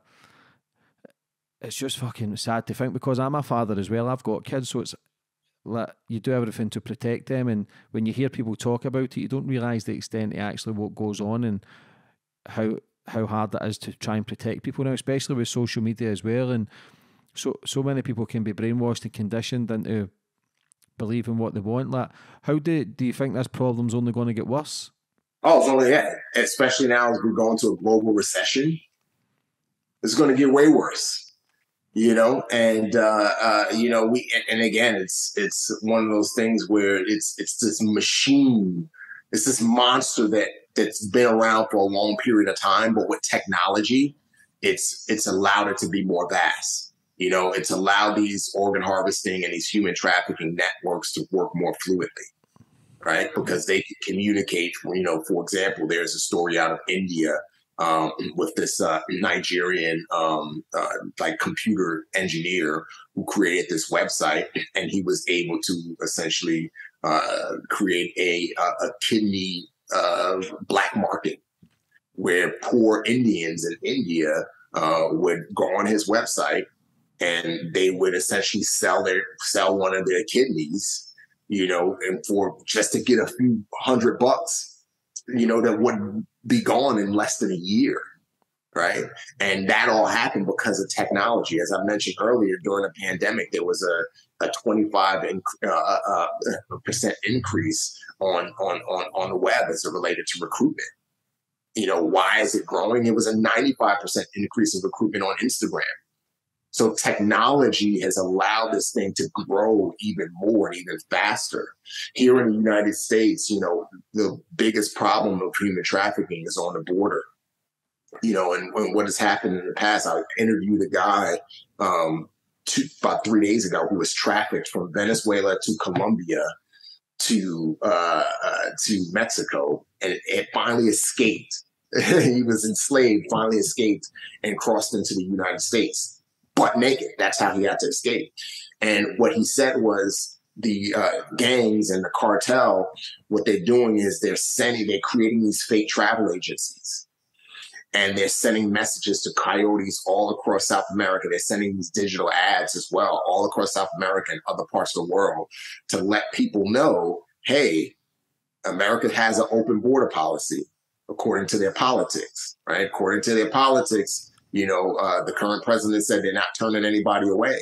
it's just fucking sad to think because I'm a father as well. I've got kids, so it's like you do everything to protect them. And when you hear people talk about it, you don't realise the extent of actually what goes on and how how hard that is to try and protect people now, especially with social media as well. And so so many people can be brainwashed and conditioned into believing what they want. Like, how do do you think this problem's only going to get worse? Oh, it's only yeah. Especially now as we're going to a global recession, it's going to get way worse. You know, and uh, uh, you know we and again, it's it's one of those things where it's it's this machine, it's this monster that that's been around for a long period of time, but with technology, it's it's allowed it to be more vast. You know, it's allowed these organ harvesting and these human trafficking networks to work more fluidly, right? Because they can communicate. You know, for example, there's a story out of India um, with this uh, Nigerian um, uh, like computer engineer who created this website, and he was able to essentially uh, create a, a kidney uh, black market where poor Indians in India uh, would go on his website and they would essentially sell their sell one of their kidneys, you know, and for just to get a few hundred bucks, you know, that would be gone in less than a year. Right. And that all happened because of technology. As I mentioned earlier, during the pandemic, there was a, a 25 in, uh, uh, uh percent increase on, on, on, on the web as it related to recruitment. You know, why is it growing? It was a 95% increase in recruitment on Instagram. So technology has allowed this thing to grow even more and even faster. Here in the United States, you know, the biggest problem of human trafficking is on the border. You know, and, and what has happened in the past, I interviewed a guy um, two, about three days ago who was trafficked from Venezuela to Colombia to uh, uh, to Mexico, and it, finally escaped. (laughs) he was enslaved, finally escaped, and crossed into the United States butt naked. That's how he had to escape. And what he said was the uh, gangs and the cartel, what they're doing is they're sending, they're creating these fake travel agencies. And they're sending messages to coyotes all across South America. They're sending these digital ads as well, all across South America and other parts of the world to let people know hey, America has an open border policy according to their politics, right? According to their politics, you know, uh, the current president said they're not turning anybody away.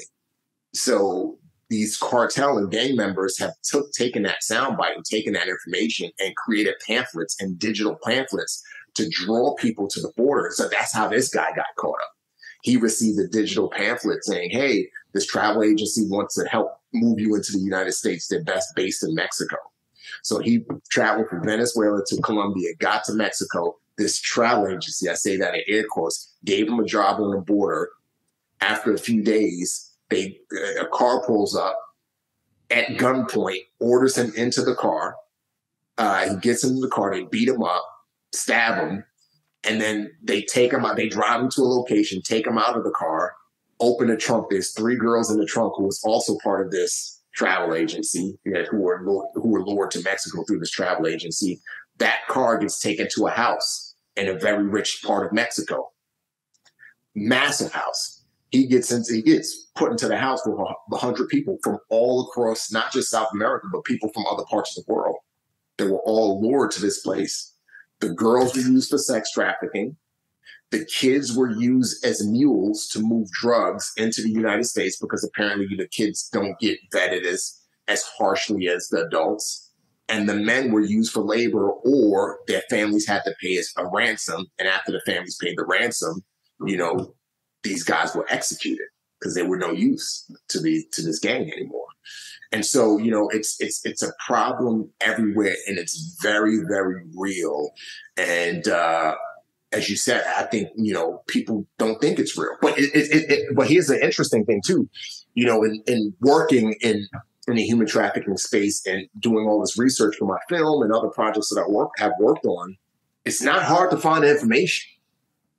So these cartel and gang members have took taken that soundbite and taken that information and created pamphlets and digital pamphlets to draw people to the border. So that's how this guy got caught up. He received a digital pamphlet saying, "Hey, this travel agency wants to help move you into the United States. They're best based in Mexico." So he traveled from Venezuela to Colombia, got to Mexico. This travel agency, I say that in air quotes, gave him a job on the border. After a few days, they a car pulls up at gunpoint, orders him into the car. Uh, he gets into the car. They beat him up, stab him, and then they take him out. They drive him to a location, take him out of the car, open the trunk. There's three girls in the trunk who was also part of this travel agency who were who were lured to Mexico through this travel agency. That car gets taken to a house in a very rich part of Mexico, massive house he gets into he gets put into the house with a hundred people from all across not just South America, but people from other parts of the world. They were all lured to this place. The girls were used for sex trafficking. The kids were used as mules to move drugs into the United States because apparently the kids don't get vetted as as harshly as the adults. And the men were used for labor, or their families had to pay a ransom. And after the families paid the ransom, you know, these guys were executed because they were no use to the to this gang anymore. And so, you know, it's it's it's a problem everywhere, and it's very very real. And uh, as you said, I think you know people don't think it's real. But it, it, it, but here's the interesting thing too, you know, in, in working in in the human trafficking space and doing all this research for my film and other projects that I work have worked on, it's not hard to find information.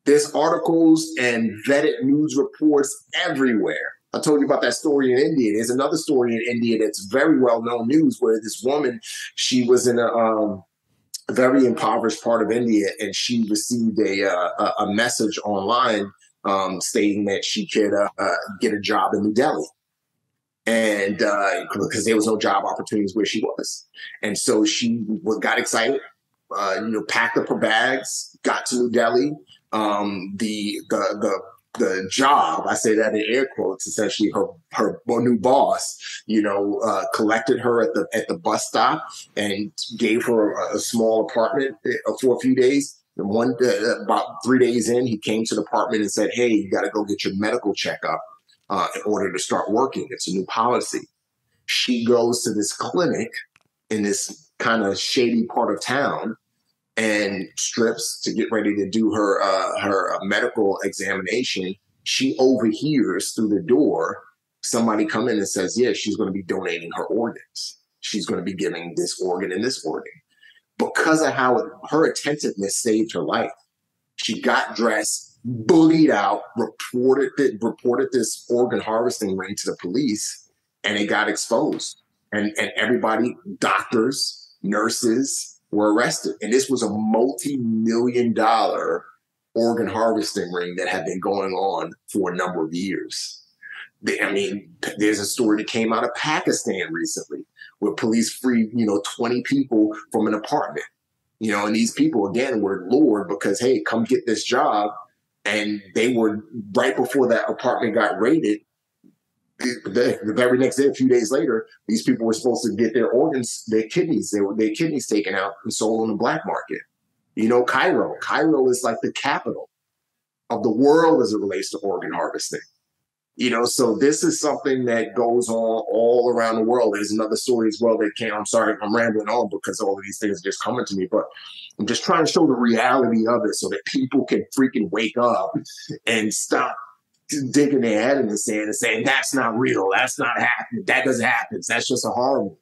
There's articles and vetted news reports everywhere. I told you about that story in India. There's another story in India that's very well known news where this woman, she was in a um, very impoverished part of India, and she received a uh, a message online um, stating that she could uh, uh, get a job in New Delhi, and uh, because there was no job opportunities where she was, and so she got excited, uh, you know, packed up her bags, got to New Delhi, um, the the the the job, I say that in air quotes, essentially her her new boss, you know, uh, collected her at the at the bus stop and gave her a, a small apartment uh, for a few days. And one uh, about three days in, he came to the apartment and said, "Hey, you got to go get your medical checkup uh, in order to start working. It's a new policy." She goes to this clinic in this kind of shady part of town and strips to get ready to do her uh, her medical examination, she overhears through the door somebody come in and says, "Yeah, she's going to be donating her organs. She's going to be giving this organ and this organ." Because of how it, her attentiveness saved her life, she got dressed, boogied out, reported that, reported this organ harvesting ring to the police, and it got exposed. And and everybody, doctors, nurses, were arrested. And this was a multi million dollar organ harvesting ring that had been going on for a number of years. I mean, there's a story that came out of Pakistan recently where police freed, you know, 20 people from an apartment. You know, and these people again were lured because, hey, come get this job. And they were right before that apartment got raided, the, the, very next day, a few days later, these people were supposed to get their organs, their kidneys, they were their kidneys taken out and sold on the black market. You know, Cairo. Cairo is like the capital of the world as it relates to organ harvesting. You know, so this is something that goes on all around the world. There's another story as well that came. I'm sorry, I'm rambling on because all of these things are just coming to me, but I'm just trying to show the reality of it so that people can freaking wake up and stop digging their head in the sand and saying that's not real, that's not happening, that doesn't happen, that's just a horror movie.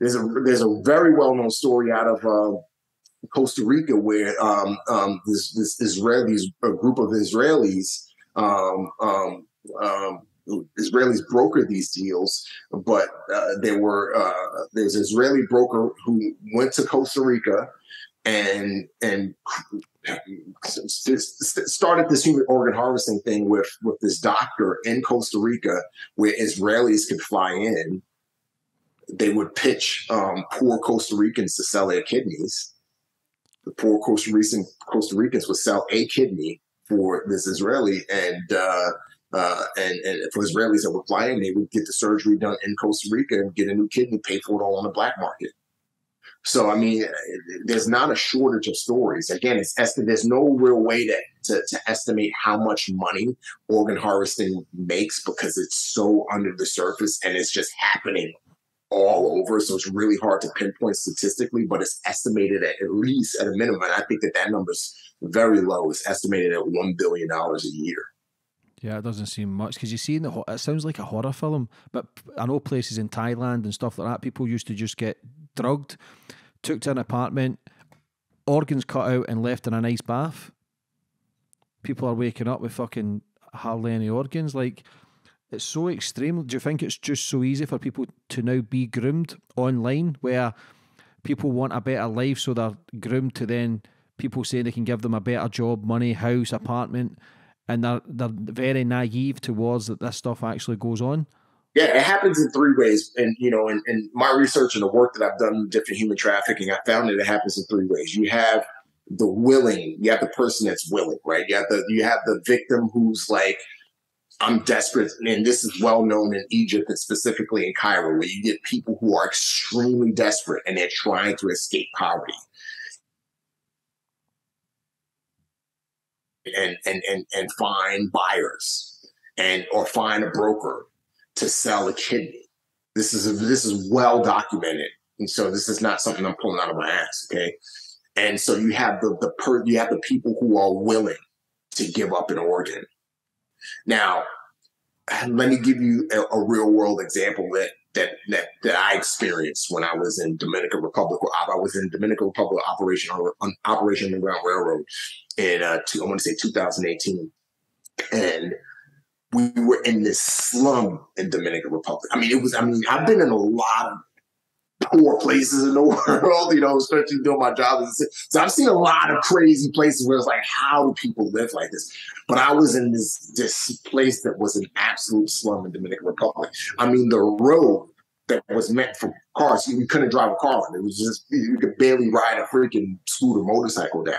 There's a there's a very well known story out of uh, Costa Rica where um, um, this this Israelis a group of Israelis um, um, um Israelis brokered these deals, but uh, there were uh, there's Israeli broker who went to Costa Rica and and started this human organ harvesting thing with with this doctor in Costa Rica, where Israelis could fly in. They would pitch um, poor Costa Ricans to sell their kidneys. The poor Costa Rican Costa Ricans would sell a kidney for this Israeli, and uh, uh, and, and for Israelis that were flying, they would get the surgery done in Costa Rica and get a new kidney, pay for it all on the black market. So I mean, there's not a shortage of stories. Again, it's esti- there's no real way to, to, to estimate how much money organ harvesting makes because it's so under the surface and it's just happening all over. So it's really hard to pinpoint statistically, but it's estimated at, at least at a minimum. And I think that that number's very low. It's estimated at one billion dollars a year. Yeah, it doesn't seem much because you see in the it sounds like a horror film. But I know places in Thailand and stuff like that. People used to just get drugged, took to an apartment, organs cut out and left in an ice bath. People are waking up with fucking hardly any organs. Like it's so extreme. Do you think it's just so easy for people to now be groomed online, where people want a better life, so they're groomed to then people say they can give them a better job, money, house, apartment and they're they're very naive towards that this stuff actually goes on? Yeah, it happens in three ways. And you know, in, in my research and the work that I've done in different human trafficking, I found that it happens in three ways. You have the willing, you have the person that's willing, right? You have the you have the victim who's like, I'm desperate, and this is well known in Egypt and specifically in Cairo, where you get people who are extremely desperate and they're trying to escape poverty. and and and and find buyers and or find a broker to sell a kidney. This is this is well documented, and so this is not something I'm pulling out of my ass. Okay, and so you have the the per, you have the people who are willing to give up an organ. Now, let me give you a, a real world example that that that that I experienced when I was in Dominican Republic. I was in Dominican Republic Operation on Operation Underground Railroad in uh, two, I want to say 2018, and we were in this slum in Dominican Republic. I mean, it was. I mean, I've been in a lot of poor places in the (laughs) world, you know, especially doing my job. So I've seen a lot of crazy places where it's like, how do people live like this? But I was in this this place that was an absolute slum in Dominican Republic. I mean, the road that was meant for cars, you couldn't drive a car on. It was just you could barely ride a freaking scooter motorcycle down.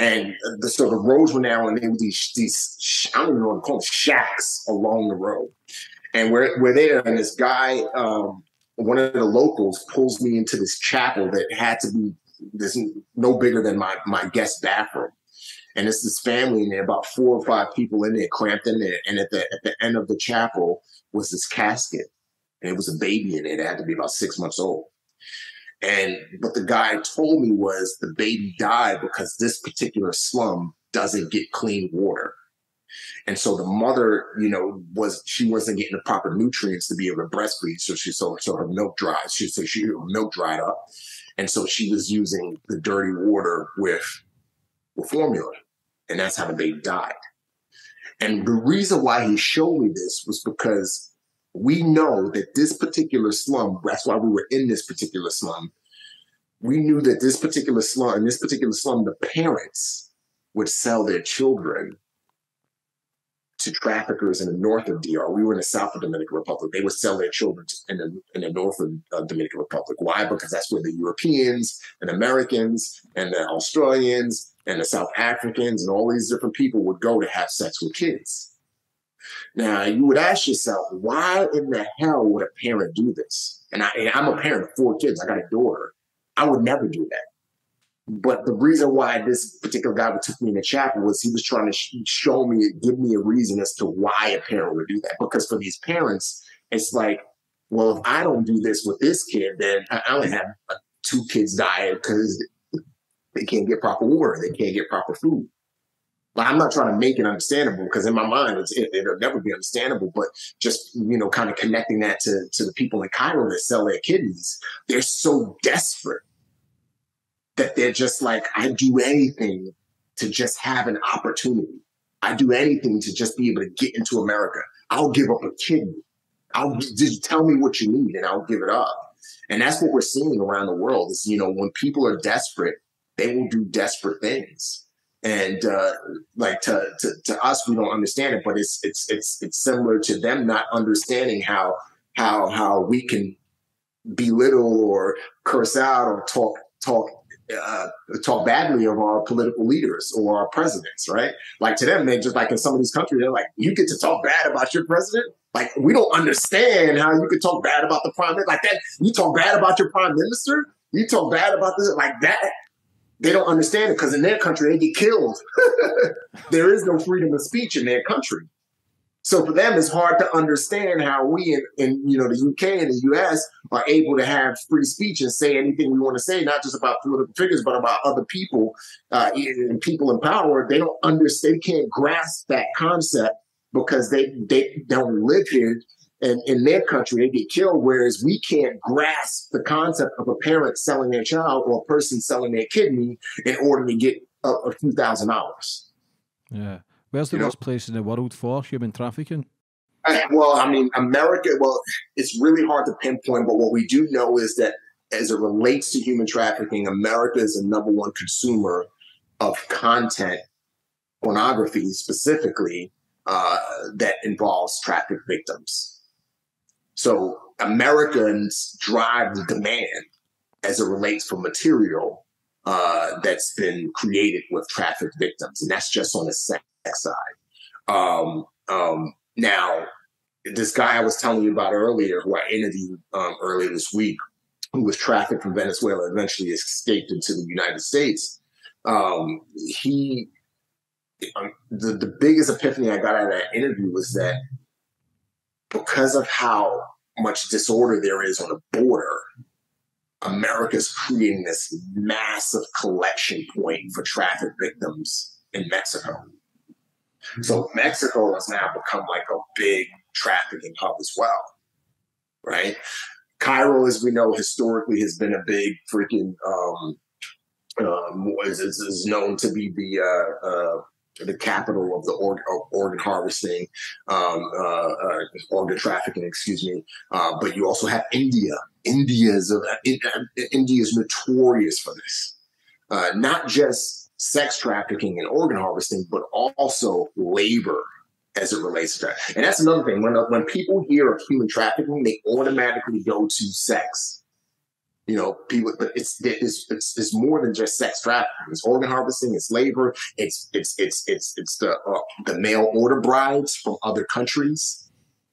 And the, so the roads were now, and there were these, these I don't even know what to call them, shacks along the road. And we're, we're there, and this guy, um, one of the locals, pulls me into this chapel that had to be this no bigger than my my guest bathroom. And it's this family and there, about four or five people in there, cramped in there. And at the at the end of the chapel was this casket, and it was a baby in it. It had to be about six months old. And what the guy told me was the baby died because this particular slum doesn't get clean water. And so the mother, you know, was she wasn't getting the proper nutrients to be able to breastfeed. So she so so her milk dried. She so she her milk dried up. And so she was using the dirty water with with formula. And that's how the baby died. And the reason why he showed me this was because we know that this particular slum, that's why we were in this particular slum. We knew that this particular slum, in this particular slum, the parents would sell their children to traffickers in the north of DR. We were in the south of Dominican Republic. They would sell their children in the, in the north of uh, Dominican Republic. Why? Because that's where the Europeans and Americans and the Australians and the South Africans and all these different people would go to have sex with kids. Now, you would ask yourself, why in the hell would a parent do this? And, I, am a parent of four kids. I got a daughter. I would never do that. But the reason why this particular guy took me in the chapel was he was trying to show me, give me a reason as to why a parent would do that. Because for these parents, it's like, well, if I don't do this with this kid, then I only have uh, two kids die because they can't get proper water, they can't get proper food. I'm not trying to make it understandable because in my mind it, will never be understandable. But just you know, kind of connecting that to to the people in Cairo that sell their kidneys, they're so desperate that they're just like, I do anything to just have an opportunity. I do anything to just be able to get into America. I'll give up a kidney. I'll just tell me what you need and I'll give it up. And that's what we're seeing around the world is, you know, when people are desperate, they will do desperate things. And uh, like to, to to us, we don't understand it, but it's it's it's it's similar to them not understanding how how how we can belittle or curse out or talk talk uh, talk badly of our political leaders or our presidents, right? Like to them, they just like in some of these countries, they're like, you get to talk bad about your president. Like we don't understand how you could talk bad about the prime minister like that. You talk bad about your prime minister. You talk bad about this like that. They don't understand it because in their country they get killed. (laughs) there is no freedom of speech in their country. So for them, it's hard to understand how we in, in, you know the UK and the US are able to have free speech and say anything we want to say, not just about political figures, but about other people uh, and people in power. They don't understand, they can't grasp that concept because they they don't live here. And in their country, they get killed, whereas we can't grasp the concept of a parent selling their child or a person selling their kidney in order to get a, a few thousand dollars. Yeah. Where's the you worst know? place in the world for human trafficking? I, well, I mean, America, well, it's really hard to pinpoint, but what we do know is that as it relates to human trafficking, America is the number one consumer of content, pornography specifically, uh, that involves traffic victims. So Americans drive the demand as it relates for material uh, that's been created with traffic victims, and that's just on the sex side. Um, um, now, this guy I was telling you about earlier, who I interviewed um, earlier this week, who was trafficked from Venezuela, eventually escaped into the United States. Um, he, um, the the biggest epiphany I got out of that interview was that because of how much disorder there is on the border, America's creating this massive collection point for traffic victims in Mexico. So Mexico has now become like a big trafficking hub as well, right? Cairo, as we know, historically has been a big freaking um, um, is, is known to be the uh, uh, the capital of the organ, organ harvesting, um, uh, uh, organ trafficking, excuse me. Uh, but you also have India. India is a, India is notorious for this. Uh, not just sex trafficking and organ harvesting, but also labor as it relates to that. And that's another thing. When when people hear of human trafficking, they automatically go to sex. You know, people, but it's it's it's, it's more than just sex trafficking. It's organ harvesting. It's labor. It's it's it's it's it's the uh, the mail order brides from other countries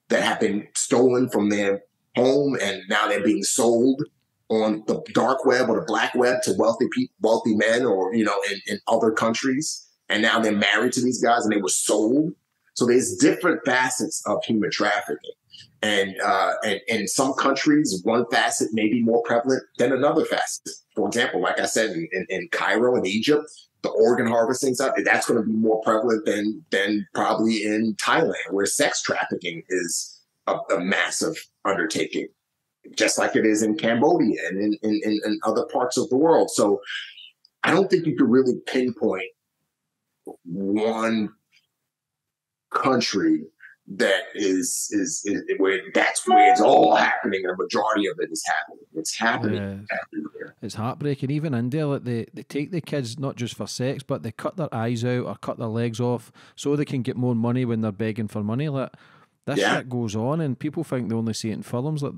that have been stolen from their home and now they're being sold on the dark web or the black web to wealthy people, wealthy men, or you know, in, in other countries, and now they're married to these guys and they were sold. So there's different facets of human trafficking, and uh, and in some countries, one facet may be more prevalent than another facet. For example, like I said, in, in, in Cairo in Egypt, the organ harvesting side that's going to be more prevalent than than probably in Thailand, where sex trafficking is a, a massive undertaking just like it is in Cambodia and in, in, in, in other parts of the world. So I don't think you could really pinpoint one country that is, is, is where that's where it's all happening. The majority of it is happening. It's happening yeah. everywhere. It's heartbreaking. Even India, like they, they take the kids not just for sex, but they cut their eyes out or cut their legs off so they can get more money when they're begging for money. Like this yeah. shit goes on, and people think they only see it in films. Like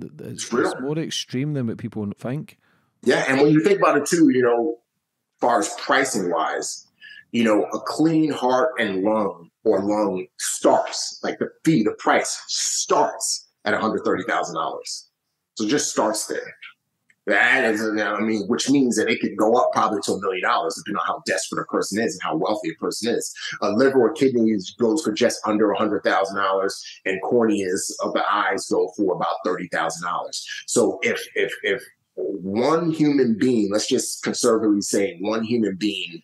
it's, it's more extreme than what people think. Yeah, and when you think about it too, you know, as far as pricing wise, you know, a clean heart and lung or lung starts like the fee, the price starts at one hundred thirty thousand dollars. So just starts there. That is, I mean, which means that it could go up probably to a million dollars, depending on how desperate a person is and how wealthy a person is. A liver or kidney goes for just under a hundred thousand dollars, and corneas of uh, the eyes go for about thirty thousand dollars. So if if if one human being, let's just conservatively say one human being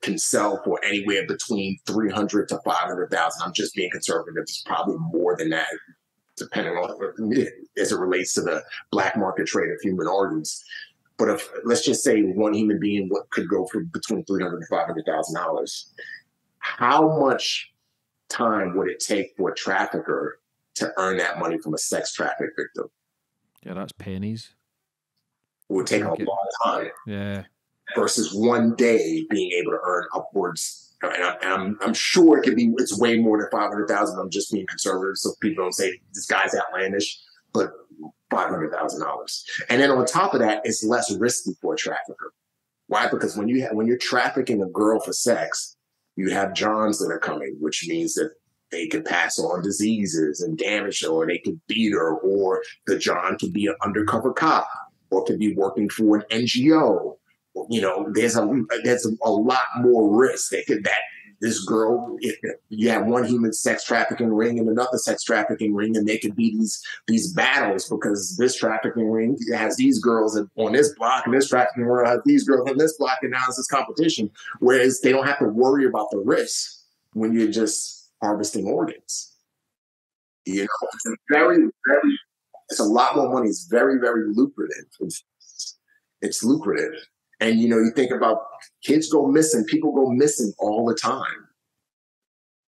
can sell for anywhere between 300 to 500,000. I'm just being conservative. It's probably more than that depending on as it relates to the black market trade of human organs. But if let's just say one human being what could go for between three hundred and five hundred thousand dollars, how much time would it take for a trafficker to earn that money from a sex traffic victim? Yeah, that's pennies. It would take a long time. Yeah. Versus one day being able to earn upwards. And I'm, and I'm, I'm sure it could be, it's way more than 500,000. I'm just being conservative. So people don't say this guy's outlandish, but $500,000. And then on top of that, it's less risky for a trafficker. Why? Because when you when you're trafficking a girl for sex, you have Johns that are coming, which means that they could pass on diseases and damage her, or they could beat her, or the John could be an undercover cop, or could be working for an NGO. You know, there's a there's a, lot more risk that that this girl, if you have one human sex trafficking ring and another sex trafficking ring, and they could be these these battles because this trafficking ring has these girls on this block, and this trafficking ring has these girls on this block, and now it's this competition. Whereas they don't have to worry about the risk when you're just harvesting organs. You know, it's very, very, it's a lot more money. It's very, very lucrative. It's, it's lucrative. And you know, you think about kids go missing, people go missing all the time.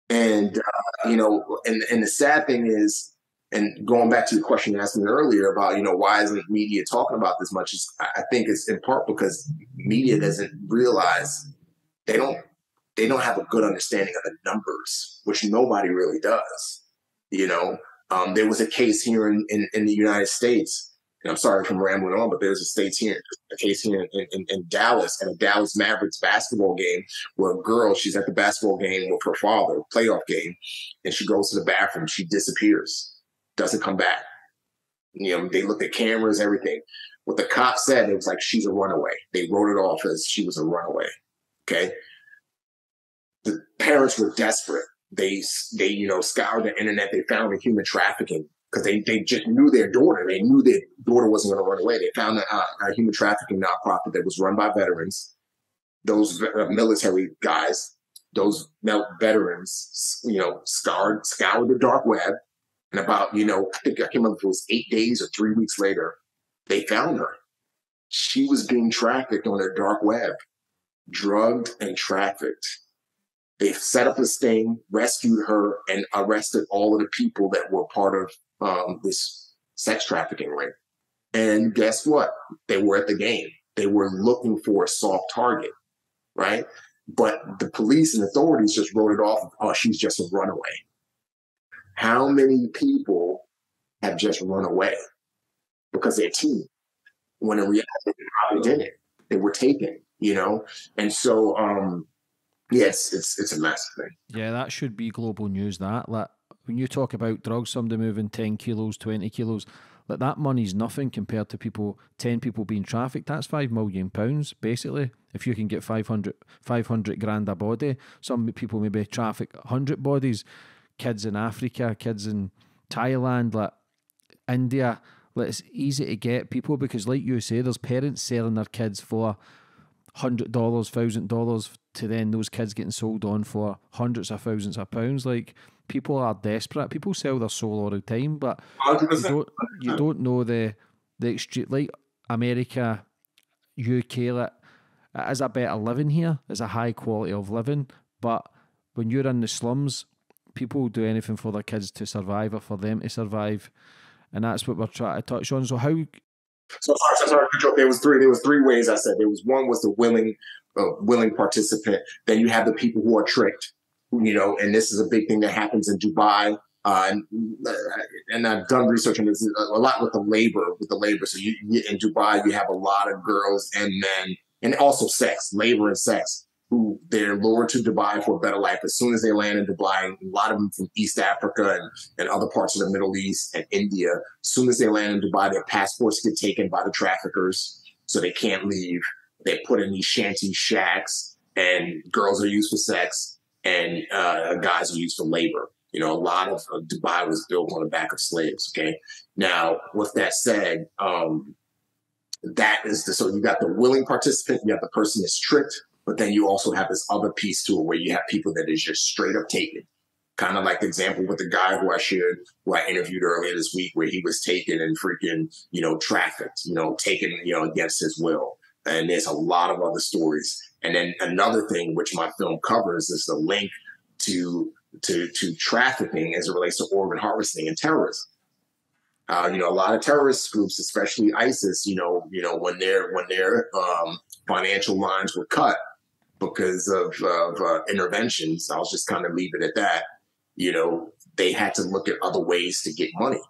And uh, you know, and and the sad thing is, and going back to the question you asked me earlier about, you know, why isn't media talking about this much? Is I think it's in part because media doesn't realize they don't they don't have a good understanding of the numbers, which nobody really does. You know, um, there was a case here in, in, in the United States and I'm sorry if I'm rambling on, but there's a state here, a case here in, in, in, Dallas at a Dallas Mavericks basketball game where a girl, she's at the basketball game with her father, playoff game, and she goes to the bathroom, she disappears, doesn't come back. You know, they looked at cameras, everything. What the cop said, it was like she's a runaway. They wrote it off as she was a runaway. Okay. The parents were desperate. They they you know scoured the internet. They found a human trafficking because they, they just knew their daughter. They knew their daughter wasn't going to run away. They found a, a, human trafficking nonprofit that was run by veterans, those uh, military guys, those veterans, you know, scoured, scoured the dark web. And about, you know, I think I can't remember if it was eight days or three weeks later, they found her. She was being trafficked on the dark web, drugged and trafficked. They set up a sting, rescued her, and arrested all of the people that were part of um, this sex trafficking ring. And guess what? They were at the game. They were looking for a soft target, right? But the police and authorities just wrote it off. Oh, she's just a runaway. How many people have just run away because they're teen? When in reality, they probably didn't. They were taken, you know? And so, um, yes, it's it's a massive thing. Yeah, that should be global news. That like when you talk about drugs, somebody moving 10 kilos, 20 kilos, like that money's nothing compared to people, 10 people being trafficked. That's 5 million pounds, basically. If you can get 500, 500 grand a body, some people maybe traffic 100 bodies, kids in Africa, kids in Thailand, like India. Like it's easy to get people because, like you say, there's parents selling their kids for hundred dollars, thousand dollars, to then those kids getting sold on for hundreds of thousands of pounds. Like people are desperate. People sell their soul all the time, but you don't, you don't know the the extreme like America, UK. Like, it is a better living here. It's a high quality of living, but when you're in the slums, people will do anything for their kids to survive or for them to survive, and that's what we're trying to touch on. So how? So sorry, sorry, sorry. There was three. There was three ways I said. There was one was the willing, uh, willing participant. Then you have the people who are tricked you know, and this is a big thing that happens in Dubai. Uh, and, uh, and, I've done research on this a lot with the labor, with the labor. So you, in Dubai, you have a lot of girls and men, and also sex, labor and sex, who they're lured to Dubai for a better life as soon as they land in Dubai. A lot of them from East Africa and, and other parts of the Middle East and India. As soon as they land in Dubai, their passports get taken by the traffickers, so they can't leave. They put in these shanty shacks, and girls are used for sex and uh, guys are used for labor. You know, a lot of uh, Dubai was built on the back of slaves. Okay. Now, with that said, um, that is the so you got the willing participant, you have the person that's tricked, but then you also have this other piece to it where you have people that is just straight up taken. Kind of like the example with the guy who I shared, who I interviewed earlier this week, where he was taken and freaking, you know, trafficked, you know, taken, you know, against his will. And there's a lot of other stories. And then another thing which my film covers is the link to to to trafficking as it relates to organ harvesting and terrorism. Uh, you know, a lot of terrorist groups, especially ISIS, you know, you know, when their when their um, financial lines were cut because of, of uh, interventions, I'll just kind of leave it at that. You know, they had to look at other ways to get money.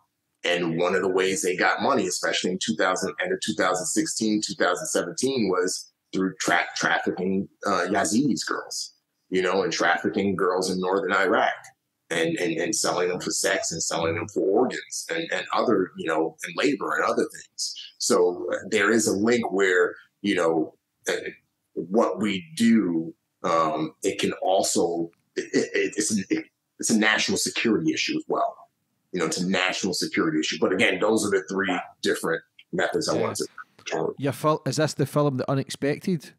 And one of the ways they got money, especially in 2000, end of 2016, 2017, was through tra- trafficking uh, Yazidis girls, you know, and trafficking girls in northern Iraq and, and, and selling them for sex and selling them for organs and, and other, you know, and labor and other things. So uh, there is a link where, you know, what we do, um, it can also, it, it, it's, an, it, it's a national security issue as well. You know, it's a national security issue. But again, those are the three different methods I yeah. wanted to. Your fil- is this the film The Unexpected?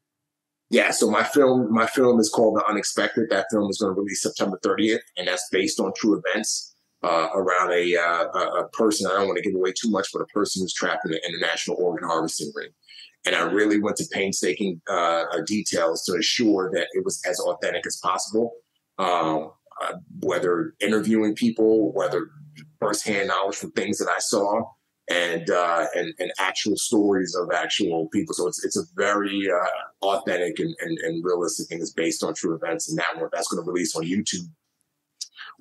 Yeah, so my film, my film is called The Unexpected. That film is going to release September 30th, and that's based on true events uh, around a, uh, a person. I don't want to give away too much, but a person who's trapped in an international organ harvesting ring. And I really went to painstaking uh, uh details to ensure that it was as authentic as possible. Um, uh, whether interviewing people, whether firsthand knowledge from things that I saw, and uh, and, and actual stories of actual people. So it's it's a very uh, authentic and, and, and realistic thing. that's based on true events, and that one that's going to release on YouTube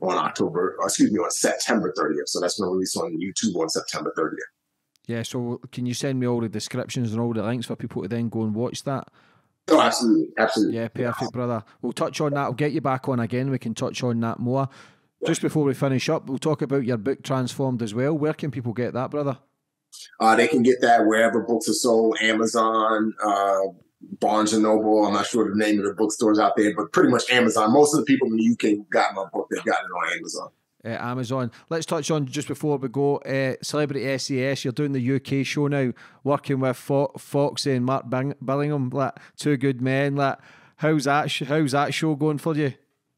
on October, excuse me, on September 30th. So that's going to release on YouTube on September 30th. Yeah. So can you send me all the descriptions and all the links for people to then go and watch that? Oh, absolutely, absolutely. Yeah, perfect, brother. We'll touch on that. We'll get you back on again. We can touch on that more. Just before we finish up, we'll talk about your book Transformed as well. Where can people get that, brother? Uh, they can get that wherever books are sold, Amazon, uh, Barnes and Noble. I'm not sure the name of the bookstores out there, but pretty much Amazon. Most of the people in the UK got my book. They got it on Amazon. Uh, Amazon. Let's touch on just before we go. Uh, Celebrity SAS, you're doing the UK show now, working with Fo- Foxy and Mark Bing- Billingham, like two good men. Like, how's that? Sh- how's that show going for you?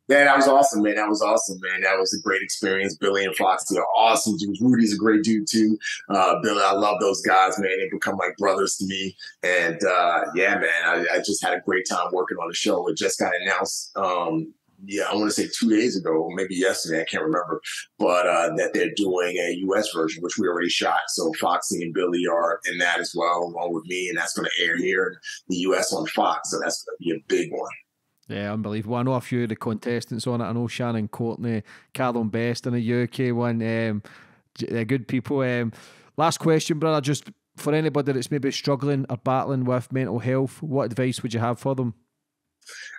Yeah, that was awesome, man. That was awesome, man. That was a great experience. Billy and Foxy are awesome dudes. Rudy's a great dude too. Uh, Billy, I love those guys, man. They become like brothers to me. And uh, yeah, man, I, I, just had a great time working on the show. It just got announced. Um, yeah, I want to say two days ago, maybe yesterday, I can't remember, but uh, that they're doing a U.S. version, which we already shot. So Foxy and Billy are in that as well, along with me, and that's going to air here in the U.S. on Fox. So that's going to be a big one. Yeah, unbelievable. I know a few of the contestants on it. I know Shannon Courtenay, Callum Best in the UK one. Um, they're good people. Um, last question, brother. Just for anybody that's maybe struggling or battling with mental health, what advice would you have for them?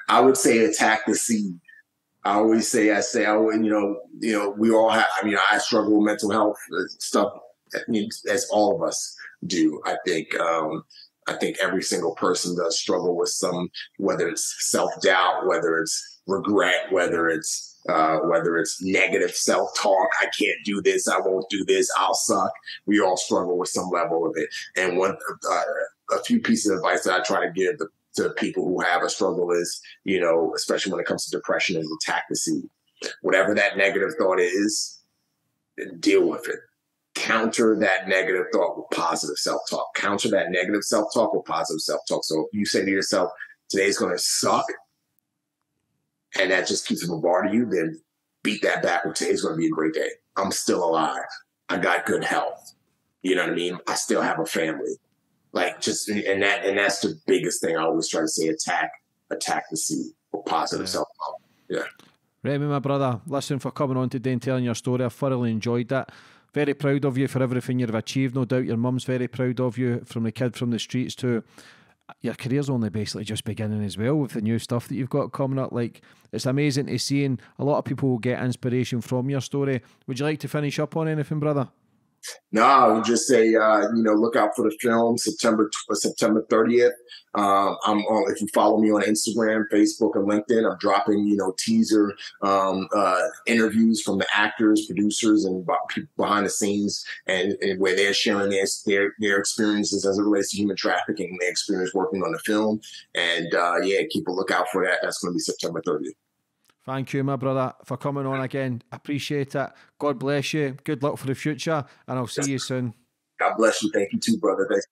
I would say attack the seed. I always say, I say, I you know, you know, we all have. I mean, I struggle with mental health uh, stuff. As all of us do. I think. Um, I think every single person does struggle with some, whether it's self doubt, whether it's regret, whether it's uh, whether it's negative self talk, I can't do this, I won't do this, I'll suck. We all struggle with some level of it. And one, uh, a few pieces of advice that I try to give to, to people who have a struggle is, you know, especially when it comes to depression, is attack the seed. Whatever that negative thought is, deal with it counter that negative thought with positive self talk. Counter that negative self talk with positive self talk. So if you say to yourself, today's going to suck, and that just keeps bombarding you, then beat that back with today's going to be a great day. I'm still alive. I got good health. You know what I mean? I still have a family. Like just and that and that's the biggest thing I always try to say: attack, attack the seed with positive yeah. self talk. Yeah. Remi, my brother, listen for coming on today and telling your story. I thoroughly enjoyed that very proud of you for everything you've achieved. No doubt your mum's very proud of you from the kid from the streets to your career's only basically just beginning as well with the new stuff that you've got coming up. Like it's amazing to see, and a lot of people will get inspiration from your story. Would you like to finish up on anything, brother? No, I would just say, uh, you know, look out for the film September September 30th. Um, I'm on, if you follow me on Instagram, Facebook, and LinkedIn, I'm dropping, you know, teaser um, uh, interviews from the actors, producers, and people behind the scenes, and, and where they're sharing their, their, their experiences as it relates to human trafficking, their experience working on the film. And uh, yeah, keep a lookout for that. That's going to be September 30th. Thank you, my brother, for coming on again. Appreciate it. God bless you. Good luck for the future, and I'll see you soon. God bless you. Thank you too, brother. Thanks.